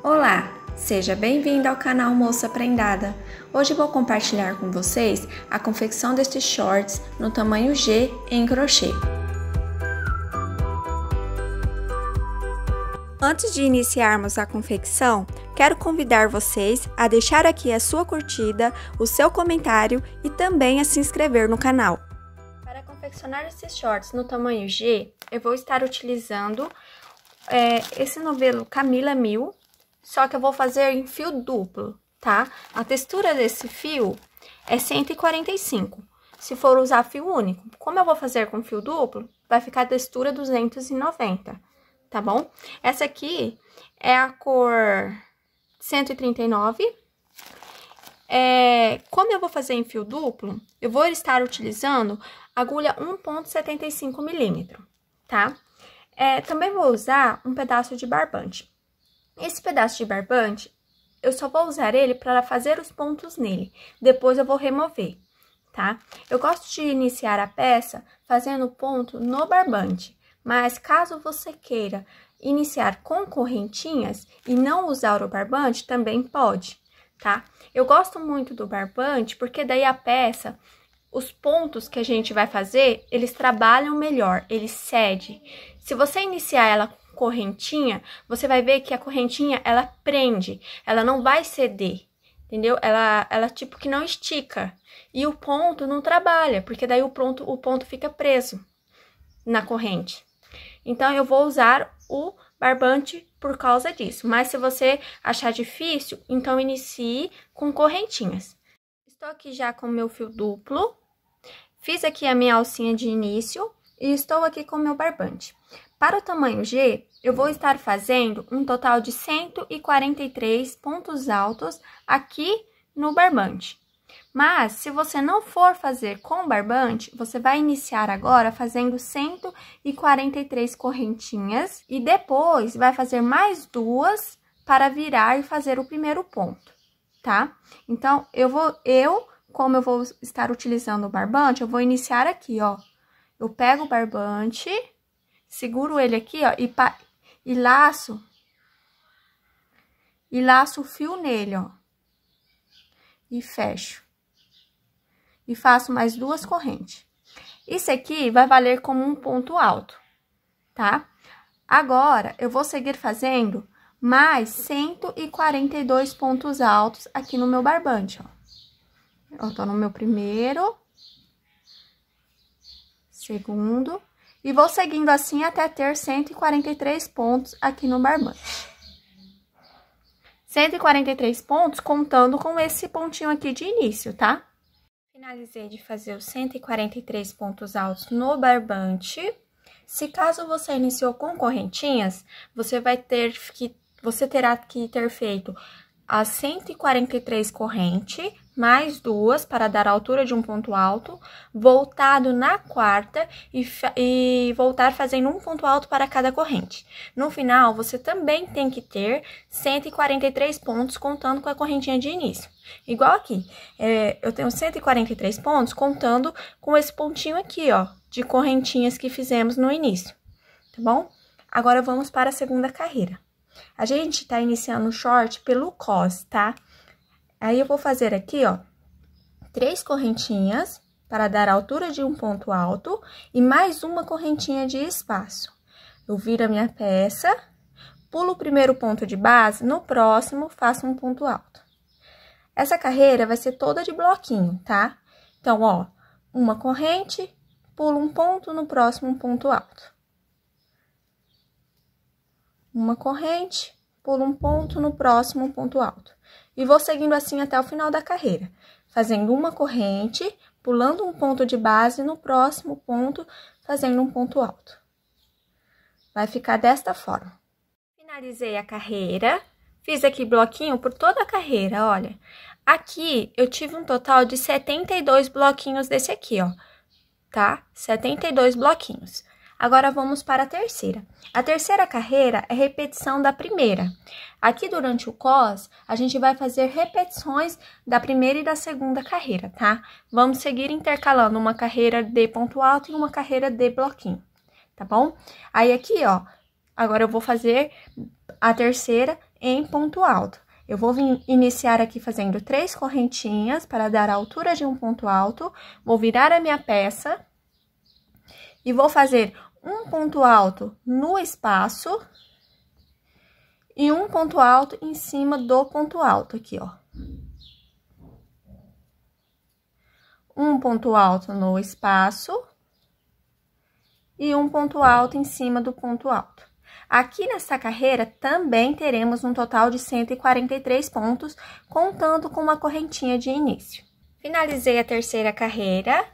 Olá, seja bem-vindo ao canal Moça Prendada. Hoje vou compartilhar com vocês a confecção destes shorts no tamanho G em crochê. Antes de iniciarmos a confecção, quero convidar vocês a deixar aqui a sua curtida, o seu comentário e também a se inscrever no canal. Para confeccionar esses shorts no tamanho G, eu vou estar utilizando é, esse novelo Camila Mil, só que eu vou fazer em fio duplo, tá? A textura desse fio é 145, se for usar fio único. Como eu vou fazer com fio duplo, vai ficar a textura 290, tá bom? Essa aqui é a cor 139. É, como eu vou fazer em fio duplo, eu vou estar utilizando agulha 1.75 milímetro, tá? É, também vou usar um pedaço de barbante. Esse pedaço de barbante, eu só vou usar ele para fazer os pontos nele. Depois eu vou remover, tá? Eu gosto de iniciar a peça fazendo ponto no barbante. Mas caso você queira iniciar com correntinhas e não usar o barbante, também pode, tá? Eu gosto muito do barbante porque daí a peça os pontos que a gente vai fazer, eles trabalham melhor, eles cedem. Se você iniciar ela com correntinha, você vai ver que a correntinha, ela prende, ela não vai ceder, entendeu? Ela, ela tipo que não estica. E o ponto não trabalha, porque daí o ponto, o ponto fica preso na corrente. Então, eu vou usar o barbante por causa disso. Mas se você achar difícil, então inicie com correntinhas. Estou aqui já com meu fio duplo, fiz aqui a minha alcinha de início e estou aqui com meu barbante. Para o tamanho G, eu vou estar fazendo um total de 143 pontos altos aqui no barbante. Mas, se você não for fazer com barbante, você vai iniciar agora fazendo 143 correntinhas e depois vai fazer mais duas para virar e fazer o primeiro ponto tá? Então, eu vou, eu, como eu vou estar utilizando o barbante, eu vou iniciar aqui, ó. Eu pego o barbante, seguro ele aqui, ó, e, e laço, e laço o fio nele, ó. E fecho. E faço mais duas correntes. Isso aqui vai valer como um ponto alto, tá? Agora, eu vou seguir fazendo mais 142 pontos altos aqui no meu barbante, ó. Eu tô no meu primeiro, segundo, e vou seguindo assim até ter 143 pontos aqui no barbante. 143 pontos contando com esse pontinho aqui de início, tá? Finalizei de fazer os 143 pontos altos no barbante. Se caso você iniciou com correntinhas, você vai ter que você terá que ter feito as 143 corrente, mais duas para dar a altura de um ponto alto, voltado na quarta e, e, voltar fazendo um ponto alto para cada corrente. No final, você também tem que ter 143 pontos contando com a correntinha de início. Igual aqui, é, eu tenho 143 pontos contando com esse pontinho aqui, ó, de correntinhas que fizemos no início, tá bom? Agora, vamos para a segunda carreira. A gente tá iniciando o short pelo cos, tá? Aí, eu vou fazer aqui, ó, três correntinhas para dar a altura de um ponto alto e mais uma correntinha de espaço. Eu viro a minha peça, pulo o primeiro ponto de base, no próximo faço um ponto alto. Essa carreira vai ser toda de bloquinho, tá? Então, ó, uma corrente, pulo um ponto, no próximo um ponto alto uma corrente, pulo um ponto no próximo ponto alto. E vou seguindo assim até o final da carreira, fazendo uma corrente, pulando um ponto de base no próximo ponto, fazendo um ponto alto. Vai ficar desta forma. Finalizei a carreira, fiz aqui bloquinho por toda a carreira, olha. Aqui eu tive um total de 72 bloquinhos desse aqui, ó, tá? 72 bloquinhos. Agora, vamos para a terceira. A terceira carreira é repetição da primeira. Aqui, durante o COS, a gente vai fazer repetições da primeira e da segunda carreira, tá? Vamos seguir intercalando uma carreira de ponto alto e uma carreira de bloquinho, tá bom? Aí, aqui, ó, agora eu vou fazer a terceira em ponto alto. Eu vou iniciar aqui fazendo três correntinhas para dar a altura de um ponto alto, vou virar a minha peça e vou fazer um ponto alto no espaço e um ponto alto em cima do ponto alto aqui, ó. Um ponto alto no espaço e um ponto alto em cima do ponto alto. Aqui nessa carreira também teremos um total de 143 pontos, contando com uma correntinha de início. Finalizei a terceira carreira.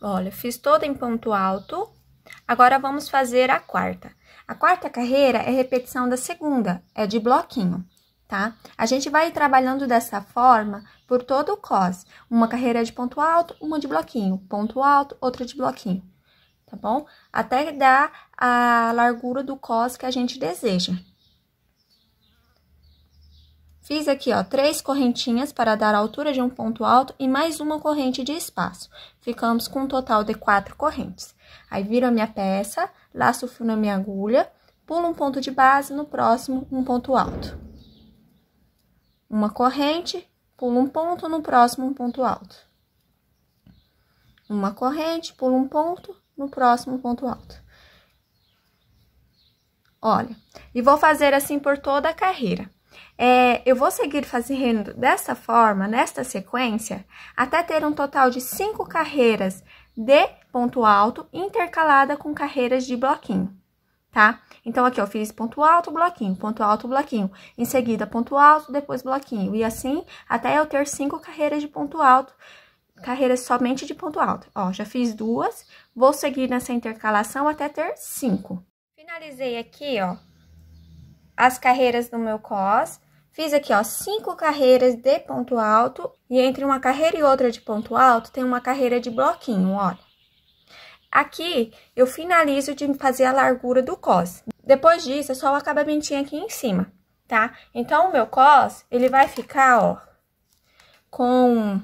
Olha, fiz toda em ponto alto. Agora, vamos fazer a quarta. A quarta carreira é repetição da segunda, é de bloquinho, tá? A gente vai trabalhando dessa forma por todo o cos. Uma carreira de ponto alto, uma de bloquinho. Ponto alto, outra de bloquinho tá bom? Até dar a largura do cos que a gente deseja. Fiz aqui, ó, três correntinhas para dar a altura de um ponto alto e mais uma corrente de espaço. Ficamos com um total de quatro correntes. Aí, viro a minha peça, laço o fio na minha agulha, pulo um ponto de base, no próximo, um ponto alto. Uma corrente, pulo um ponto, no próximo, um ponto alto. Uma corrente, pulo um ponto, no próximo ponto alto. Olha, e vou fazer assim por toda a carreira. É, eu vou seguir fazendo dessa forma, nesta sequência, até ter um total de cinco carreiras de ponto alto intercalada com carreiras de bloquinho, tá? Então, aqui eu fiz ponto alto, bloquinho, ponto alto, bloquinho. Em seguida, ponto alto, depois bloquinho. E assim, até eu ter cinco carreiras de ponto alto carreiras somente de ponto alto. Ó, já fiz duas, vou seguir nessa intercalação até ter cinco. Finalizei aqui, ó, as carreiras do meu cos. Fiz aqui, ó, cinco carreiras de ponto alto e entre uma carreira e outra de ponto alto tem uma carreira de bloquinho, olha. Aqui, eu finalizo de fazer a largura do cos. Depois disso, é só o acabamentinho aqui em cima, tá? Então, o meu cos, ele vai ficar, ó, com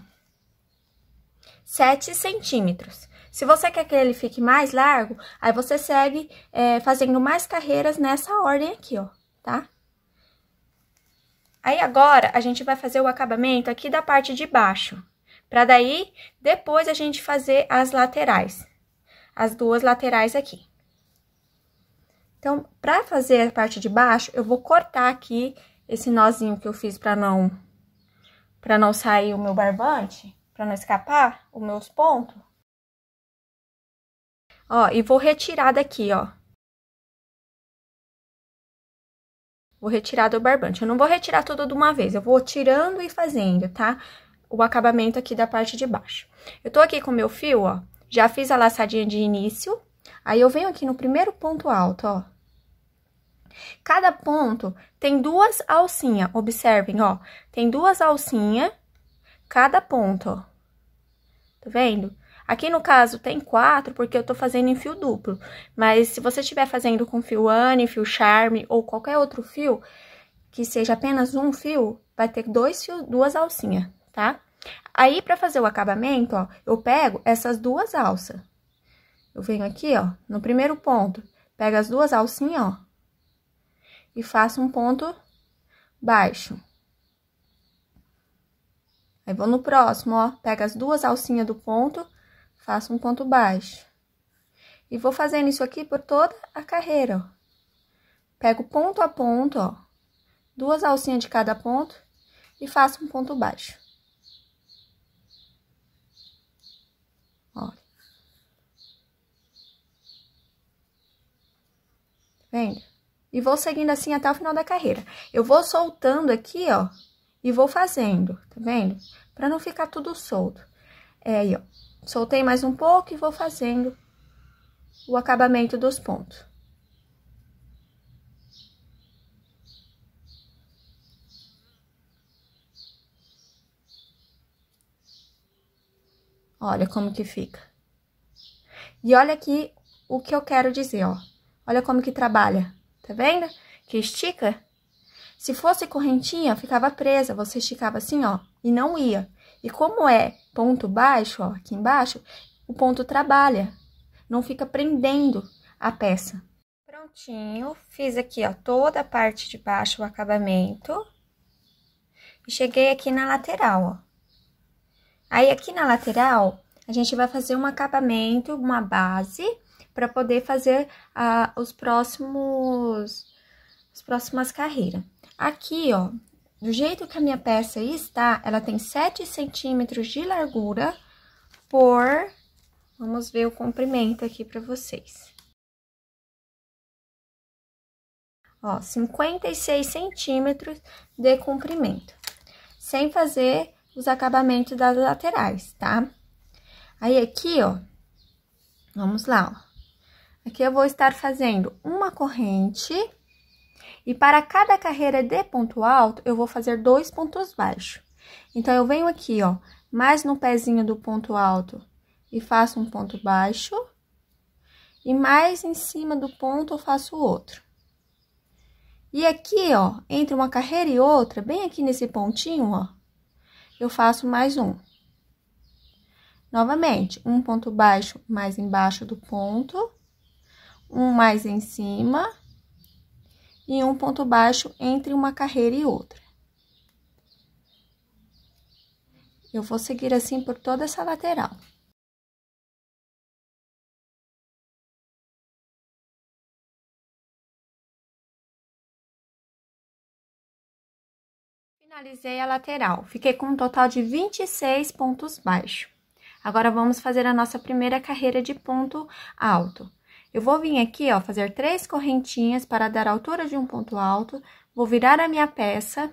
7 centímetros. Se você quer que ele fique mais largo, aí você segue é, fazendo mais carreiras nessa ordem aqui, ó, tá? Aí, agora, a gente vai fazer o acabamento aqui da parte de baixo. Pra daí, depois a gente fazer as laterais. As duas laterais aqui. Então, pra fazer a parte de baixo, eu vou cortar aqui esse nozinho que eu fiz pra não, pra não sair o meu barbante para não escapar os meus pontos. Ó, e vou retirar daqui, ó. Vou retirar do barbante. Eu não vou retirar tudo de uma vez, eu vou tirando e fazendo, tá? O acabamento aqui da parte de baixo. Eu tô aqui com meu fio, ó, já fiz a laçadinha de início, aí eu venho aqui no primeiro ponto alto, ó. Cada ponto tem duas alcinhas, observem, ó. Tem duas alcinhas cada ponto, ó. Tá vendo? Aqui no caso tem quatro, porque eu tô fazendo em fio duplo. Mas se você estiver fazendo com fio Anne, fio Charme ou qualquer outro fio, que seja apenas um fio, vai ter dois fios, duas alcinhas, tá? Aí, pra fazer o acabamento, ó, eu pego essas duas alças. Eu venho aqui, ó, no primeiro ponto, pego as duas alcinhas, ó, e faço um ponto baixo. Aí, vou no próximo, ó, pego as duas alcinhas do ponto, faço um ponto baixo. E vou fazendo isso aqui por toda a carreira, ó. Pego ponto a ponto, ó, duas alcinhas de cada ponto e faço um ponto baixo. Olha. Vendo? E vou seguindo assim até o final da carreira. Eu vou soltando aqui, ó, e vou fazendo, tá vendo? Pra não ficar tudo solto. É aí, ó. Soltei mais um pouco e vou fazendo o acabamento dos pontos. Olha como que fica. E olha aqui o que eu quero dizer, ó. Olha como que trabalha, tá vendo? Que estica se fosse correntinha, ficava presa, você esticava assim, ó, e não ia. E como é ponto baixo, ó, aqui embaixo, o ponto trabalha, não fica prendendo a peça. Prontinho, fiz aqui, ó, toda a parte de baixo o acabamento. E cheguei aqui na lateral, ó. Aí, aqui na lateral, a gente vai fazer um acabamento, uma base, para poder fazer ah, os próximos, as próximas carreiras. Aqui, ó, do jeito que a minha peça está, ela tem 7 centímetros de largura por... Vamos ver o comprimento aqui para vocês. Ó, 56 centímetros de comprimento. Sem fazer os acabamentos das laterais, tá? Aí, aqui, ó, vamos lá, ó. Aqui eu vou estar fazendo uma corrente e para cada carreira de ponto alto, eu vou fazer dois pontos baixos. Então, eu venho aqui, ó, mais no pezinho do ponto alto e faço um ponto baixo. E mais em cima do ponto, eu faço outro. E aqui, ó, entre uma carreira e outra, bem aqui nesse pontinho, ó, eu faço mais um. Novamente, um ponto baixo mais embaixo do ponto, um mais em cima e um ponto baixo entre uma carreira e outra. Eu vou seguir assim por toda essa lateral. Finalizei a lateral, fiquei com um total de 26 pontos baixos. Agora, vamos fazer a nossa primeira carreira de ponto alto. Eu vou vir aqui, ó, fazer três correntinhas para dar altura de um ponto alto, vou virar a minha peça,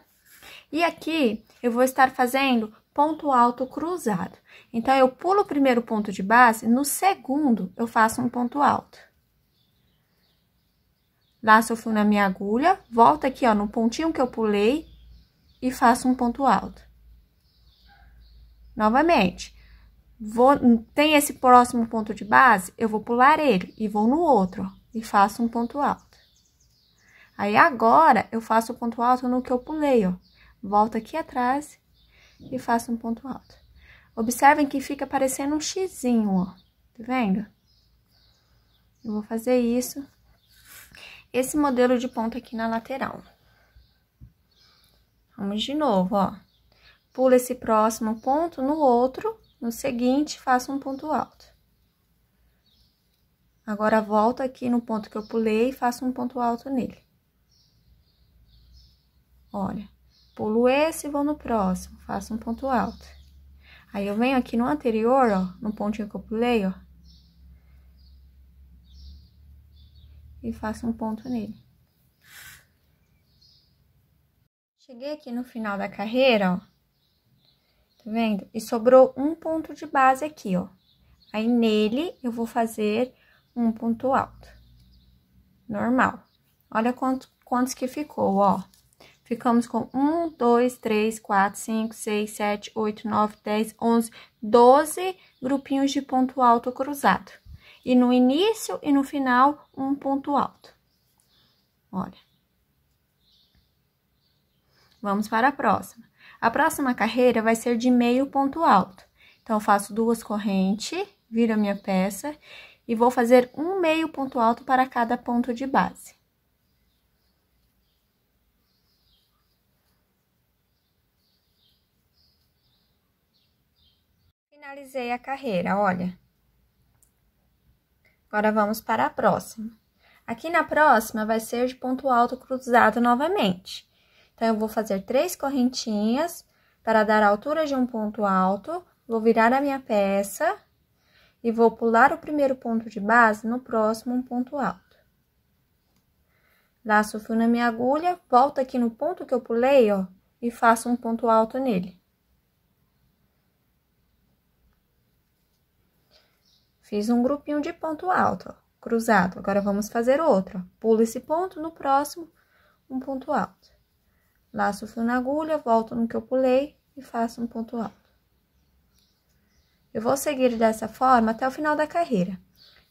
e aqui eu vou estar fazendo ponto alto cruzado. Então, eu pulo o primeiro ponto de base, no segundo eu faço um ponto alto. Laço o fio na minha agulha, volto aqui, ó, no pontinho que eu pulei e faço um ponto alto. Novamente, Vou, tem esse próximo ponto de base, eu vou pular ele e vou no outro, e faço um ponto alto. Aí, agora, eu faço o ponto alto no que eu pulei, ó. Volto aqui atrás e faço um ponto alto. Observem que fica parecendo um xizinho, ó. Tá vendo? Eu vou fazer isso. Esse modelo de ponto aqui na lateral. Vamos de novo, ó. Pula esse próximo ponto no outro no seguinte, faço um ponto alto. Agora, volto aqui no ponto que eu pulei e faço um ponto alto nele. Olha, pulo esse e vou no próximo, faço um ponto alto. Aí, eu venho aqui no anterior, ó, no pontinho que eu pulei, ó. E faço um ponto nele. Cheguei aqui no final da carreira, ó. Vendo? E sobrou um ponto de base aqui, ó. Aí, nele, eu vou fazer um ponto alto. Normal. Olha quanto, quantos que ficou, ó. Ficamos com um, dois, três, quatro, cinco, seis, sete, oito, nove, dez, onze, doze grupinhos de ponto alto cruzado. E no início e no final, um ponto alto. Olha. Vamos para a próxima. A próxima carreira vai ser de meio ponto alto. Então, eu faço duas correntes, viro a minha peça e vou fazer um meio ponto alto para cada ponto de base. Finalizei a carreira, olha. Agora, vamos para a próxima. Aqui na próxima, vai ser de ponto alto cruzado novamente. Então, eu vou fazer três correntinhas para dar a altura de um ponto alto, vou virar a minha peça e vou pular o primeiro ponto de base no próximo um ponto alto. Laço o fio na minha agulha, volto aqui no ponto que eu pulei, ó, e faço um ponto alto nele. Fiz um grupinho de ponto alto, ó, cruzado. Agora, vamos fazer outro, ó. Pulo esse ponto, no próximo, um ponto alto. Laço o fio na agulha, volto no que eu pulei e faço um ponto alto. Eu vou seguir dessa forma até o final da carreira.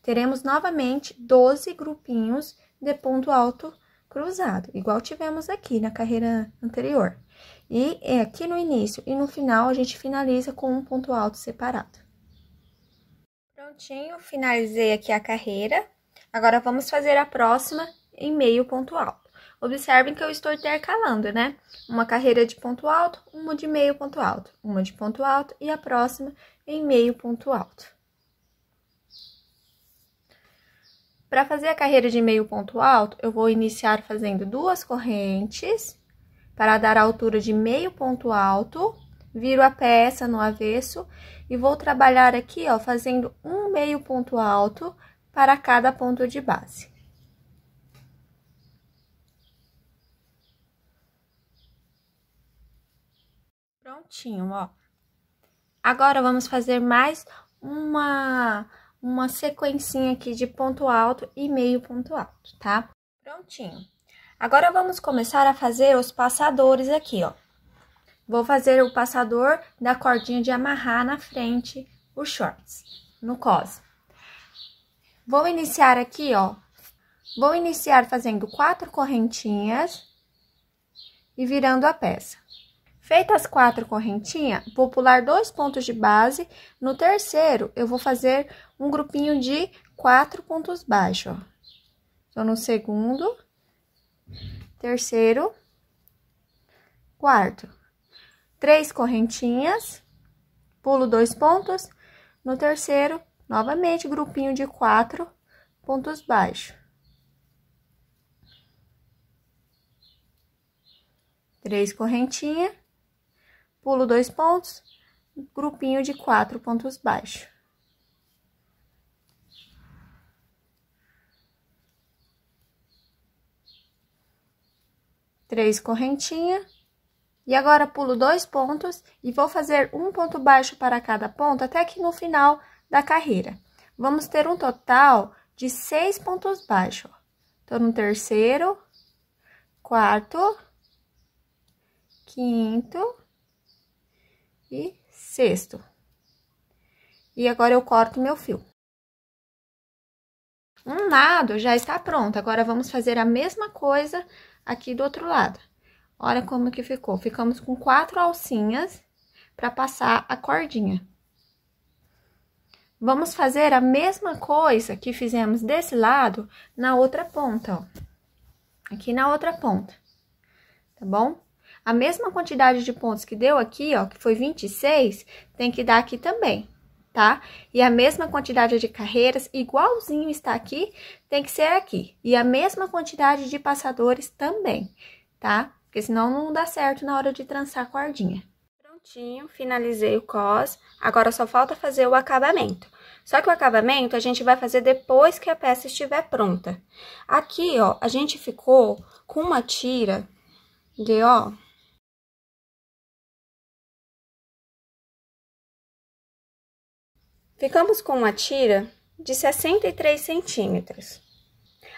Teremos novamente 12 grupinhos de ponto alto cruzado, igual tivemos aqui na carreira anterior. E é aqui no início e no final, a gente finaliza com um ponto alto separado. Prontinho, finalizei aqui a carreira. Agora, vamos fazer a próxima em meio ponto alto. Observem que eu estou intercalando, né? Uma carreira de ponto alto, uma de meio ponto alto, uma de ponto alto e a próxima em meio ponto alto. Para fazer a carreira de meio ponto alto, eu vou iniciar fazendo duas correntes para dar a altura de meio ponto alto, viro a peça no avesso e vou trabalhar aqui, ó, fazendo um meio ponto alto para cada ponto de base. Prontinho, ó. Agora, vamos fazer mais uma, uma sequencinha aqui de ponto alto e meio ponto alto, tá? Prontinho. Agora, vamos começar a fazer os passadores aqui, ó. Vou fazer o passador da cordinha de amarrar na frente os shorts, no cos. Vou iniciar aqui, ó. Vou iniciar fazendo quatro correntinhas e virando a peça. Feitas as quatro correntinhas, vou pular dois pontos de base. No terceiro, eu vou fazer um grupinho de quatro pontos baixos, ó. Então, no segundo, terceiro, quarto. Três correntinhas, pulo dois pontos. No terceiro, novamente, grupinho de quatro pontos baixos. Três correntinhas pulo dois pontos, grupinho de quatro pontos baixos. Três correntinhas. E agora, pulo dois pontos e vou fazer um ponto baixo para cada ponto até que no final da carreira. Vamos ter um total de seis pontos baixos. Tô no terceiro, quarto, quinto, e sexto. E agora eu corto meu fio. Um lado já está pronto, agora vamos fazer a mesma coisa aqui do outro lado. Olha como que ficou. Ficamos com quatro alcinhas para passar a cordinha. Vamos fazer a mesma coisa que fizemos desse lado na outra ponta, ó. Aqui na outra ponta, tá bom? A mesma quantidade de pontos que deu aqui, ó, que foi 26, tem que dar aqui também, tá? E a mesma quantidade de carreiras, igualzinho está aqui, tem que ser aqui. E a mesma quantidade de passadores também, tá? Porque senão não dá certo na hora de trançar a cordinha. Prontinho, finalizei o cos. Agora só falta fazer o acabamento. Só que o acabamento a gente vai fazer depois que a peça estiver pronta. Aqui, ó, a gente ficou com uma tira de, ó, Ficamos com uma tira de 63 centímetros.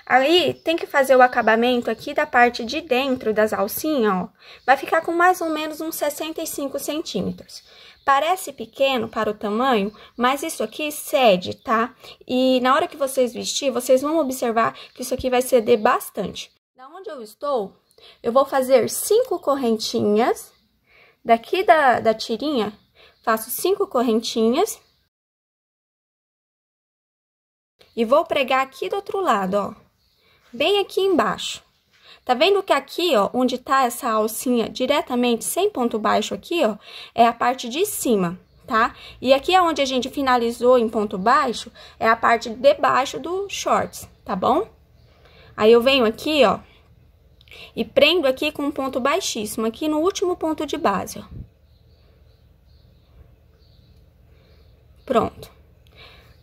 Aí, tem que fazer o acabamento aqui da parte de dentro das alcinhas, ó. Vai ficar com mais ou menos uns 65 centímetros. Parece pequeno para o tamanho, mas isso aqui cede, tá? E na hora que vocês vestir, vocês vão observar que isso aqui vai ceder bastante. Da onde eu estou, eu vou fazer cinco correntinhas. Daqui da, da tirinha, faço cinco correntinhas E vou pregar aqui do outro lado, ó. Bem aqui embaixo. Tá vendo que aqui, ó, onde tá essa alcinha diretamente, sem ponto baixo aqui, ó, é a parte de cima, tá? E aqui é onde a gente finalizou em ponto baixo, é a parte de baixo do shorts, tá bom? Aí, eu venho aqui, ó, e prendo aqui com um ponto baixíssimo, aqui no último ponto de base, ó. Pronto.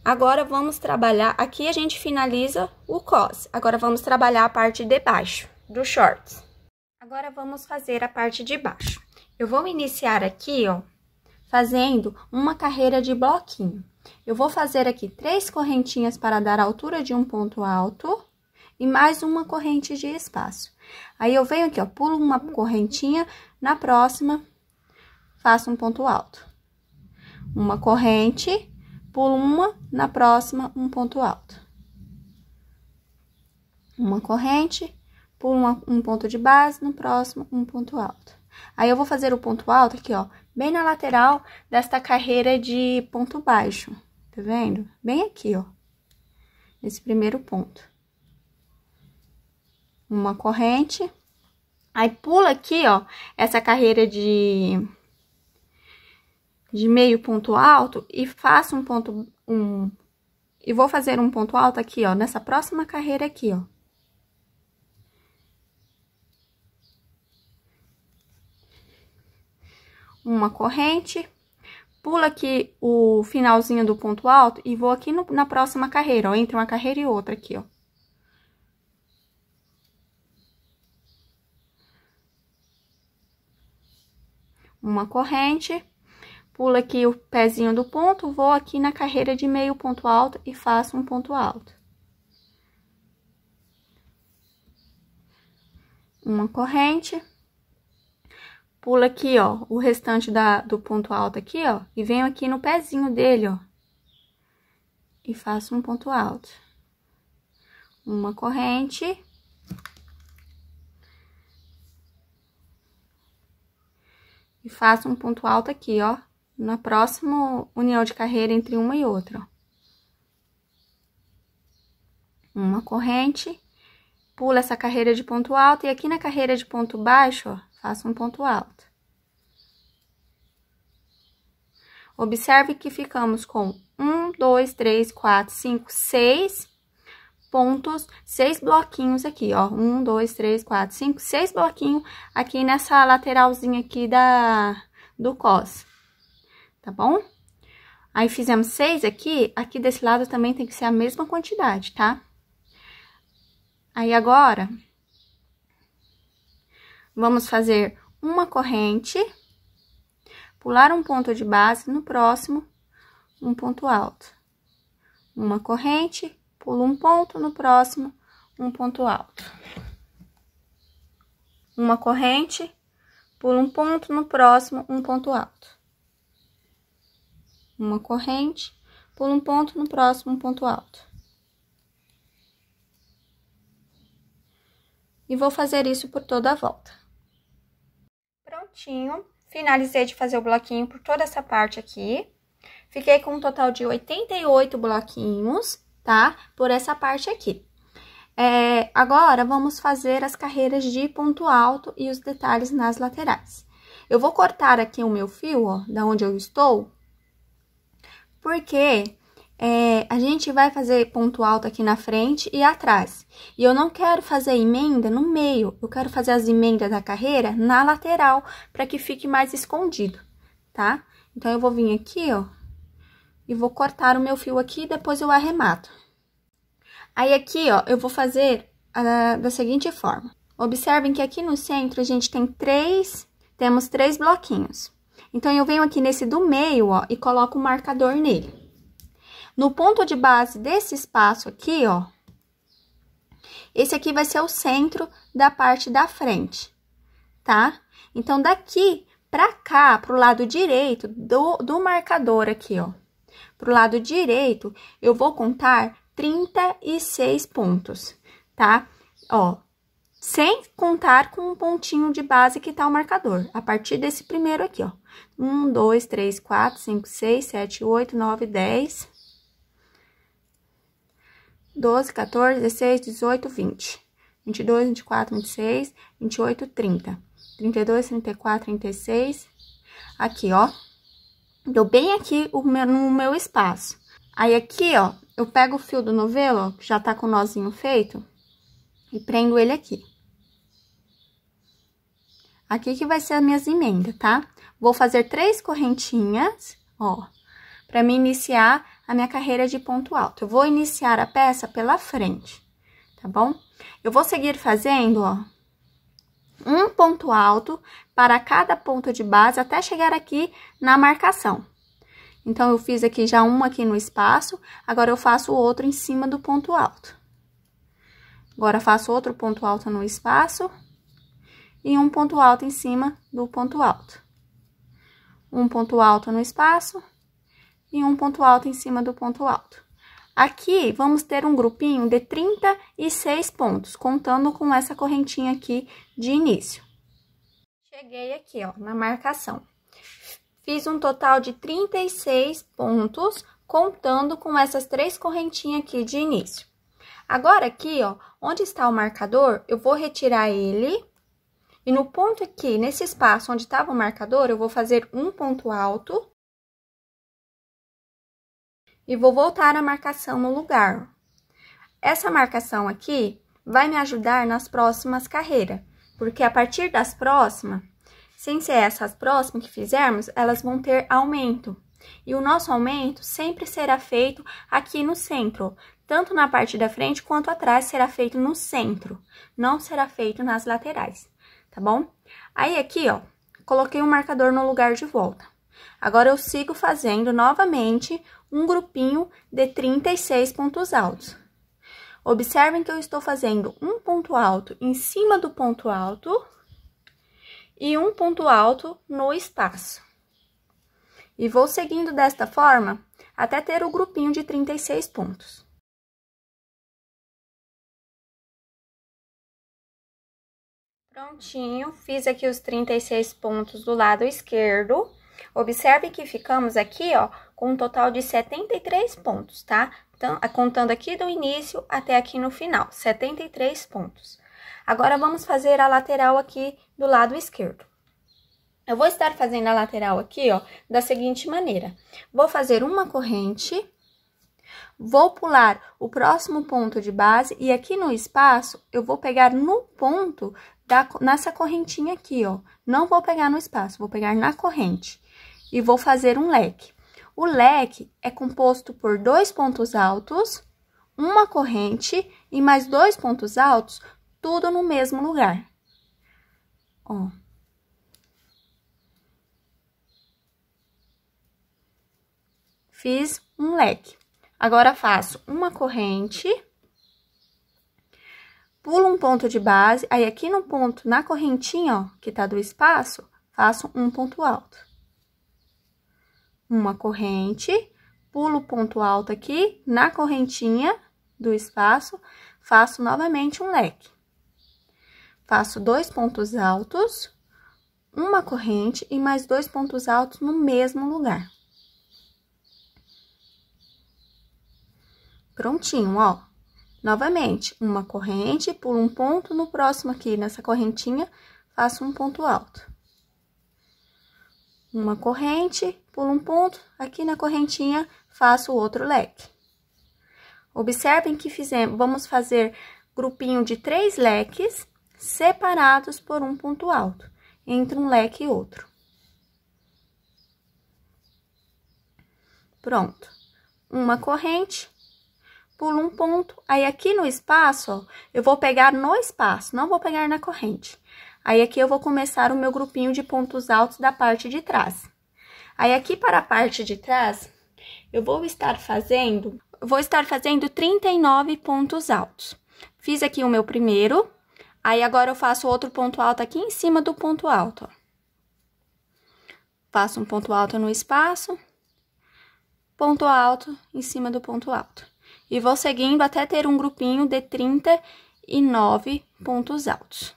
Agora, vamos trabalhar... Aqui a gente finaliza o cos. Agora, vamos trabalhar a parte de baixo do shorts. Agora, vamos fazer a parte de baixo. Eu vou iniciar aqui, ó, fazendo uma carreira de bloquinho. Eu vou fazer aqui três correntinhas para dar a altura de um ponto alto e mais uma corrente de espaço. Aí, eu venho aqui, ó, pulo uma correntinha, na próxima, faço um ponto alto. Uma corrente pulo uma, na próxima, um ponto alto. Uma corrente, pulo uma, um ponto de base, no próximo, um ponto alto. Aí, eu vou fazer o ponto alto aqui, ó, bem na lateral desta carreira de ponto baixo, tá vendo? Bem aqui, ó, nesse primeiro ponto. uma corrente, aí pula aqui, ó, essa carreira de, de meio ponto alto e faço um ponto, um, e vou fazer um ponto alto aqui, ó, nessa próxima carreira aqui, ó. Uma corrente, pula aqui o finalzinho do ponto alto e vou aqui no, na próxima carreira, ó, entre uma carreira e outra aqui, ó. Uma corrente, pula aqui o pezinho do ponto, vou aqui na carreira de meio ponto alto e faço um ponto alto. Uma corrente Pula aqui, ó, o restante da, do ponto alto aqui, ó, e venho aqui no pezinho dele, ó. E faço um ponto alto. Uma corrente. E faço um ponto alto aqui, ó, na próxima união de carreira entre uma e outra. Uma corrente, pula essa carreira de ponto alto e aqui na carreira de ponto baixo, ó, faço um ponto alto. Observe que ficamos com um, dois, três, quatro, cinco, seis pontos, seis bloquinhos aqui, ó. Um, dois, três, quatro, cinco, seis bloquinhos aqui nessa lateralzinha aqui da, do cos, tá bom? Aí, fizemos seis aqui, aqui desse lado também tem que ser a mesma quantidade, tá? Aí, agora, Vamos fazer uma corrente, pular um ponto de base, no próximo, um ponto alto. Uma corrente, pulo um ponto, no próximo, um ponto alto. Uma corrente, pulo um ponto, no próximo, um ponto alto. Uma corrente, pulo um ponto, no próximo, ponto alto. E vou fazer isso por toda a volta prontinho. Finalizei de fazer o bloquinho por toda essa parte aqui. Fiquei com um total de 88 bloquinhos, tá? Por essa parte aqui. É, agora, vamos fazer as carreiras de ponto alto e os detalhes nas laterais. Eu vou cortar aqui o meu fio, ó, da onde eu estou, porque é, a gente vai fazer ponto alto aqui na frente e atrás. E eu não quero fazer emenda no meio, eu quero fazer as emendas da carreira na lateral, para que fique mais escondido, tá? Então, eu vou vir aqui, ó, e vou cortar o meu fio aqui, depois eu arremato. Aí, aqui, ó, eu vou fazer uh, da seguinte forma. Observem que aqui no centro a gente tem três, temos três bloquinhos. Então, eu venho aqui nesse do meio, ó, e coloco o um marcador nele. No ponto de base desse espaço aqui, ó, esse aqui vai ser o centro da parte da frente, tá? Então, daqui pra cá, pro lado direito do, do marcador aqui, ó, pro lado direito, eu vou contar 36 pontos, tá? Ó, sem contar com um pontinho de base que tá o marcador, a partir desse primeiro aqui, ó. 1, 2, 3, 4, 5, 6, 7, 8, 9, 10, 12, 14, 16, 18, 20, 22, 24, 26, 28, 30, 32, 34, 36. Aqui, ó. Deu bem aqui meu, no meu espaço. Aí, aqui, ó, eu pego o fio do novelo, ó, que já tá com o nozinho feito, e prendo ele aqui. Aqui que vai ser as minhas emendas, tá? Vou fazer três correntinhas, ó, pra me iniciar a minha carreira de ponto alto. Eu vou iniciar a peça pela frente, tá bom? Eu vou seguir fazendo, ó, um ponto alto para cada ponto de base até chegar aqui na marcação. Então, eu fiz aqui já um aqui no espaço, agora eu faço outro em cima do ponto alto. Agora, faço outro ponto alto no espaço e um ponto alto em cima do ponto alto. Um ponto alto no espaço e um ponto alto em cima do ponto alto. Aqui, vamos ter um grupinho de 36 pontos, contando com essa correntinha aqui de início. Cheguei aqui, ó, na marcação. Fiz um total de 36 pontos, contando com essas três correntinhas aqui de início. Agora, aqui, ó, onde está o marcador, eu vou retirar ele. E no ponto aqui, nesse espaço onde estava o marcador, eu vou fazer um ponto alto. E vou voltar a marcação no lugar. Essa marcação aqui vai me ajudar nas próximas carreiras, porque a partir das próximas, sem ser essas próximas que fizermos, elas vão ter aumento. E o nosso aumento sempre será feito aqui no centro, tanto na parte da frente quanto atrás será feito no centro, não será feito nas laterais, tá bom? Aí aqui, ó, coloquei um marcador no lugar de volta. Agora eu sigo fazendo novamente um grupinho de 36 pontos altos. Observem que eu estou fazendo um ponto alto em cima do ponto alto e um ponto alto no espaço. E vou seguindo desta forma até ter o grupinho de 36 pontos. Prontinho, fiz aqui os 36 pontos do lado esquerdo. Observe que ficamos aqui, ó, com um total de 73 pontos, tá? Então, contando aqui do início até aqui no final, 73 pontos. Agora, vamos fazer a lateral aqui do lado esquerdo. Eu vou estar fazendo a lateral aqui, ó, da seguinte maneira. Vou fazer uma corrente, vou pular o próximo ponto de base e aqui no espaço eu vou pegar no ponto da, nessa correntinha aqui, ó. Não vou pegar no espaço, vou pegar na corrente e vou fazer um leque. O leque é composto por dois pontos altos, uma corrente e mais dois pontos altos, tudo no mesmo lugar. Ó. Fiz um leque. Agora, faço uma corrente, pulo um ponto de base, aí aqui no ponto, na correntinha, ó, que tá do espaço, faço um ponto alto. Uma corrente, pulo o ponto alto aqui, na correntinha do espaço, faço novamente um leque. Faço dois pontos altos, uma corrente e mais dois pontos altos no mesmo lugar. Prontinho, ó. Novamente, uma corrente, pulo um ponto, no próximo aqui, nessa correntinha, faço um ponto alto. Uma corrente, pulo um ponto, aqui na correntinha, faço outro leque. Observem que fizemos, vamos fazer grupinho de três leques separados por um ponto alto, entre um leque e outro. Pronto. Uma corrente, pulo um ponto, aí aqui no espaço, ó, eu vou pegar no espaço, não vou pegar na corrente. Aí, aqui eu vou começar o meu grupinho de pontos altos da parte de trás. Aí, aqui para a parte de trás, eu vou estar fazendo, vou estar fazendo 39 pontos altos. Fiz aqui o meu primeiro, aí agora eu faço outro ponto alto aqui em cima do ponto alto, ó. Faço um ponto alto no espaço, ponto alto em cima do ponto alto e vou seguindo até ter um grupinho de 39 pontos altos.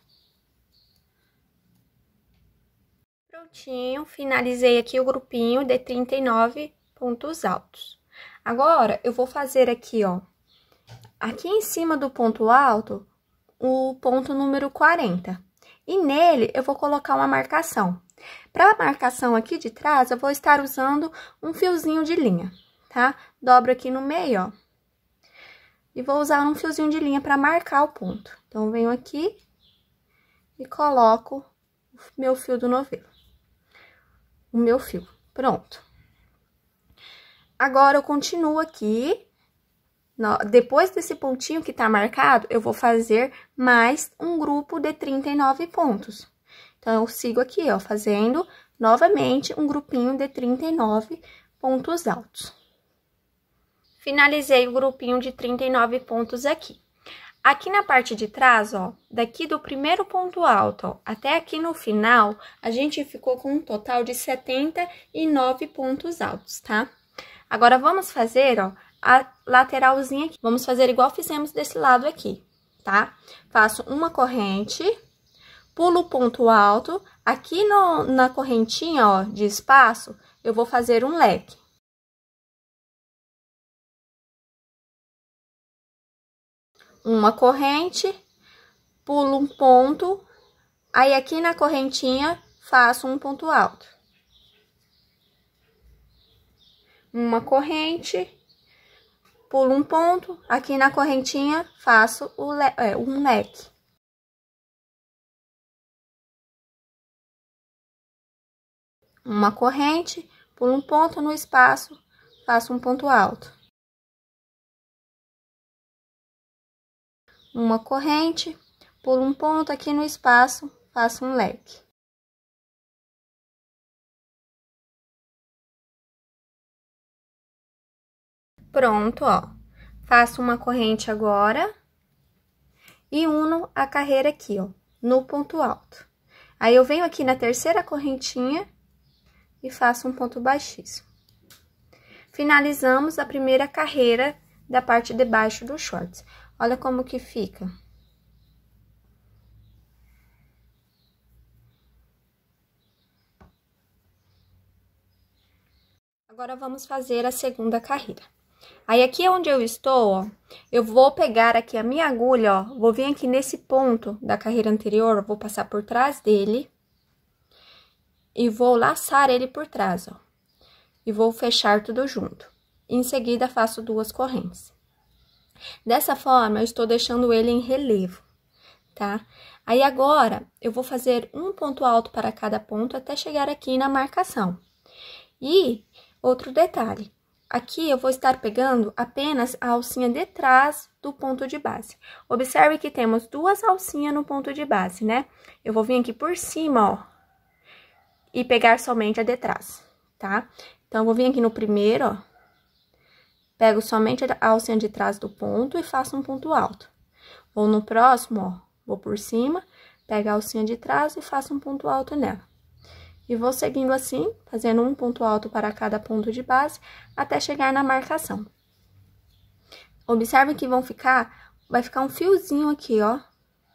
Prontinho, finalizei aqui o grupinho de 39 pontos altos. Agora, eu vou fazer aqui, ó, aqui em cima do ponto alto, o ponto número 40. E nele, eu vou colocar uma marcação. Para a marcação aqui de trás, eu vou estar usando um fiozinho de linha, tá? Dobro aqui no meio, ó e vou usar um fiozinho de linha para marcar o ponto. Então, venho aqui e coloco o meu fio do novelo. O meu fio. Pronto. Agora, eu continuo aqui. Depois desse pontinho que tá marcado, eu vou fazer mais um grupo de 39 pontos. Então, eu sigo aqui, ó, fazendo novamente um grupinho de 39 pontos altos. Finalizei o grupinho de 39 pontos aqui. Aqui na parte de trás, ó, daqui do primeiro ponto alto, ó, até aqui no final, a gente ficou com um total de 79 pontos altos, tá? Agora, vamos fazer, ó, a lateralzinha aqui. Vamos fazer igual fizemos desse lado aqui, tá? Faço uma corrente, pulo o ponto alto, aqui no, na correntinha, ó, de espaço, eu vou fazer um leque. Uma corrente, pulo um ponto, aí aqui na correntinha faço um ponto alto. Uma corrente, pulo um ponto, aqui na correntinha faço o le é, um leque. Uma corrente, pulo um ponto no espaço, faço um ponto alto. Uma corrente, pulo um ponto aqui no espaço, faço um leque. Pronto, ó. Faço uma corrente agora e uno a carreira aqui, ó, no ponto alto. Aí, eu venho aqui na terceira correntinha e faço um ponto baixíssimo. Finalizamos a primeira carreira da parte de baixo do shorts. Olha como que fica. Agora, vamos fazer a segunda carreira. Aí, aqui onde eu estou, ó, eu vou pegar aqui a minha agulha, ó, vou vir aqui nesse ponto da carreira anterior, vou passar por trás dele e vou laçar ele por trás, ó. E vou fechar tudo junto. Em seguida, faço duas correntes. Dessa forma, eu estou deixando ele em relevo, tá? Aí, agora, eu vou fazer um ponto alto para cada ponto até chegar aqui na marcação. E, outro detalhe, aqui eu vou estar pegando apenas a alcinha de trás do ponto de base. Observe que temos duas alcinhas no ponto de base, né? Eu vou vir aqui por cima, ó, e pegar somente a de trás, tá? Então, eu vou vir aqui no primeiro, ó, pego somente a alcinha de trás do ponto e faço um ponto alto. Ou no próximo, ó, vou por cima, pego a alcinha de trás e faço um ponto alto nela. E vou seguindo assim, fazendo um ponto alto para cada ponto de base, até chegar na marcação. Observe que vão ficar, vai ficar um fiozinho aqui, ó,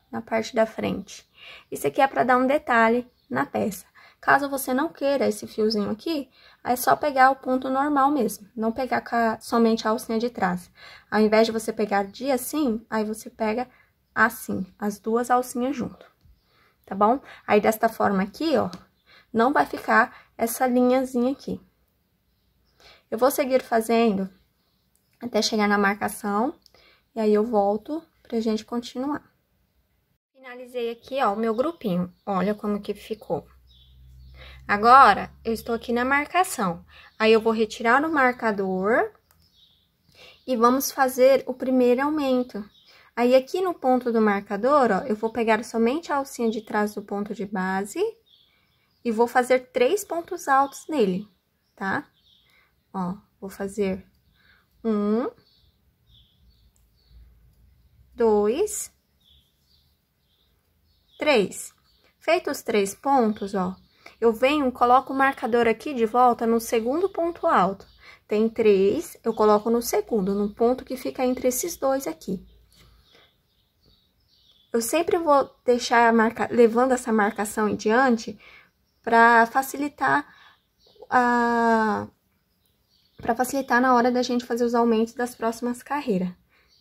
na parte da frente. Isso aqui é para dar um detalhe na peça. Caso você não queira esse fiozinho aqui, é só pegar o ponto normal mesmo, não pegar a, somente a alcinha de trás. Ao invés de você pegar de assim, aí você pega assim, as duas alcinhas junto, tá bom? Aí, desta forma aqui, ó, não vai ficar essa linhazinha aqui. Eu vou seguir fazendo até chegar na marcação, e aí eu volto pra gente continuar. Finalizei aqui, ó, o meu grupinho. Olha como que ficou. Agora, eu estou aqui na marcação. Aí, eu vou retirar o marcador e vamos fazer o primeiro aumento. Aí, aqui no ponto do marcador, ó, eu vou pegar somente a alcinha de trás do ponto de base e vou fazer três pontos altos nele, tá? Ó, vou fazer um, dois, três. Feitos os três pontos, ó, eu venho, coloco o marcador aqui de volta no segundo ponto alto. Tem três, eu coloco no segundo, no ponto que fica entre esses dois aqui. Eu sempre vou deixar a marca, levando essa marcação em diante para facilitar a para facilitar na hora da gente fazer os aumentos das próximas carreiras,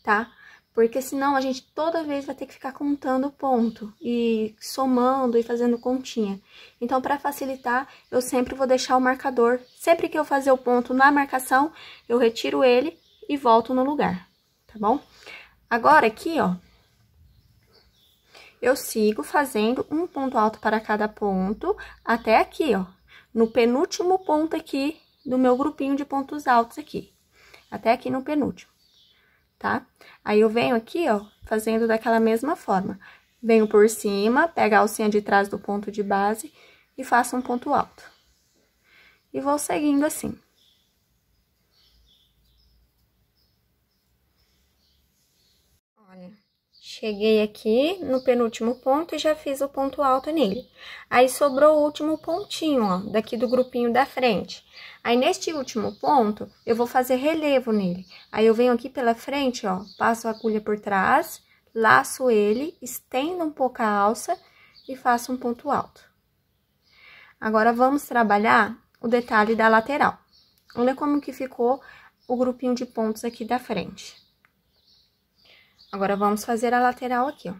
tá? Porque senão a gente toda vez vai ter que ficar contando ponto e somando e fazendo continha. Então, para facilitar, eu sempre vou deixar o marcador. Sempre que eu fazer o ponto na marcação, eu retiro ele e volto no lugar, tá bom? Agora, aqui, ó, eu sigo fazendo um ponto alto para cada ponto, até aqui, ó, no penúltimo ponto aqui do meu grupinho de pontos altos aqui. Até aqui no penúltimo tá? Aí, eu venho aqui, ó, fazendo daquela mesma forma. Venho por cima, pego a alcinha de trás do ponto de base e faço um ponto alto. E vou seguindo assim. Olha, cheguei aqui no penúltimo ponto e já fiz o ponto alto nele. Aí, sobrou o último pontinho, ó, daqui do grupinho da frente. Aí, neste último ponto, eu vou fazer relevo nele. Aí, eu venho aqui pela frente, ó, passo a agulha por trás, laço ele, estendo um pouco a alça e faço um ponto alto. Agora, vamos trabalhar o detalhe da lateral. Olha como que ficou o grupinho de pontos aqui da frente. Agora, vamos fazer a lateral aqui, ó.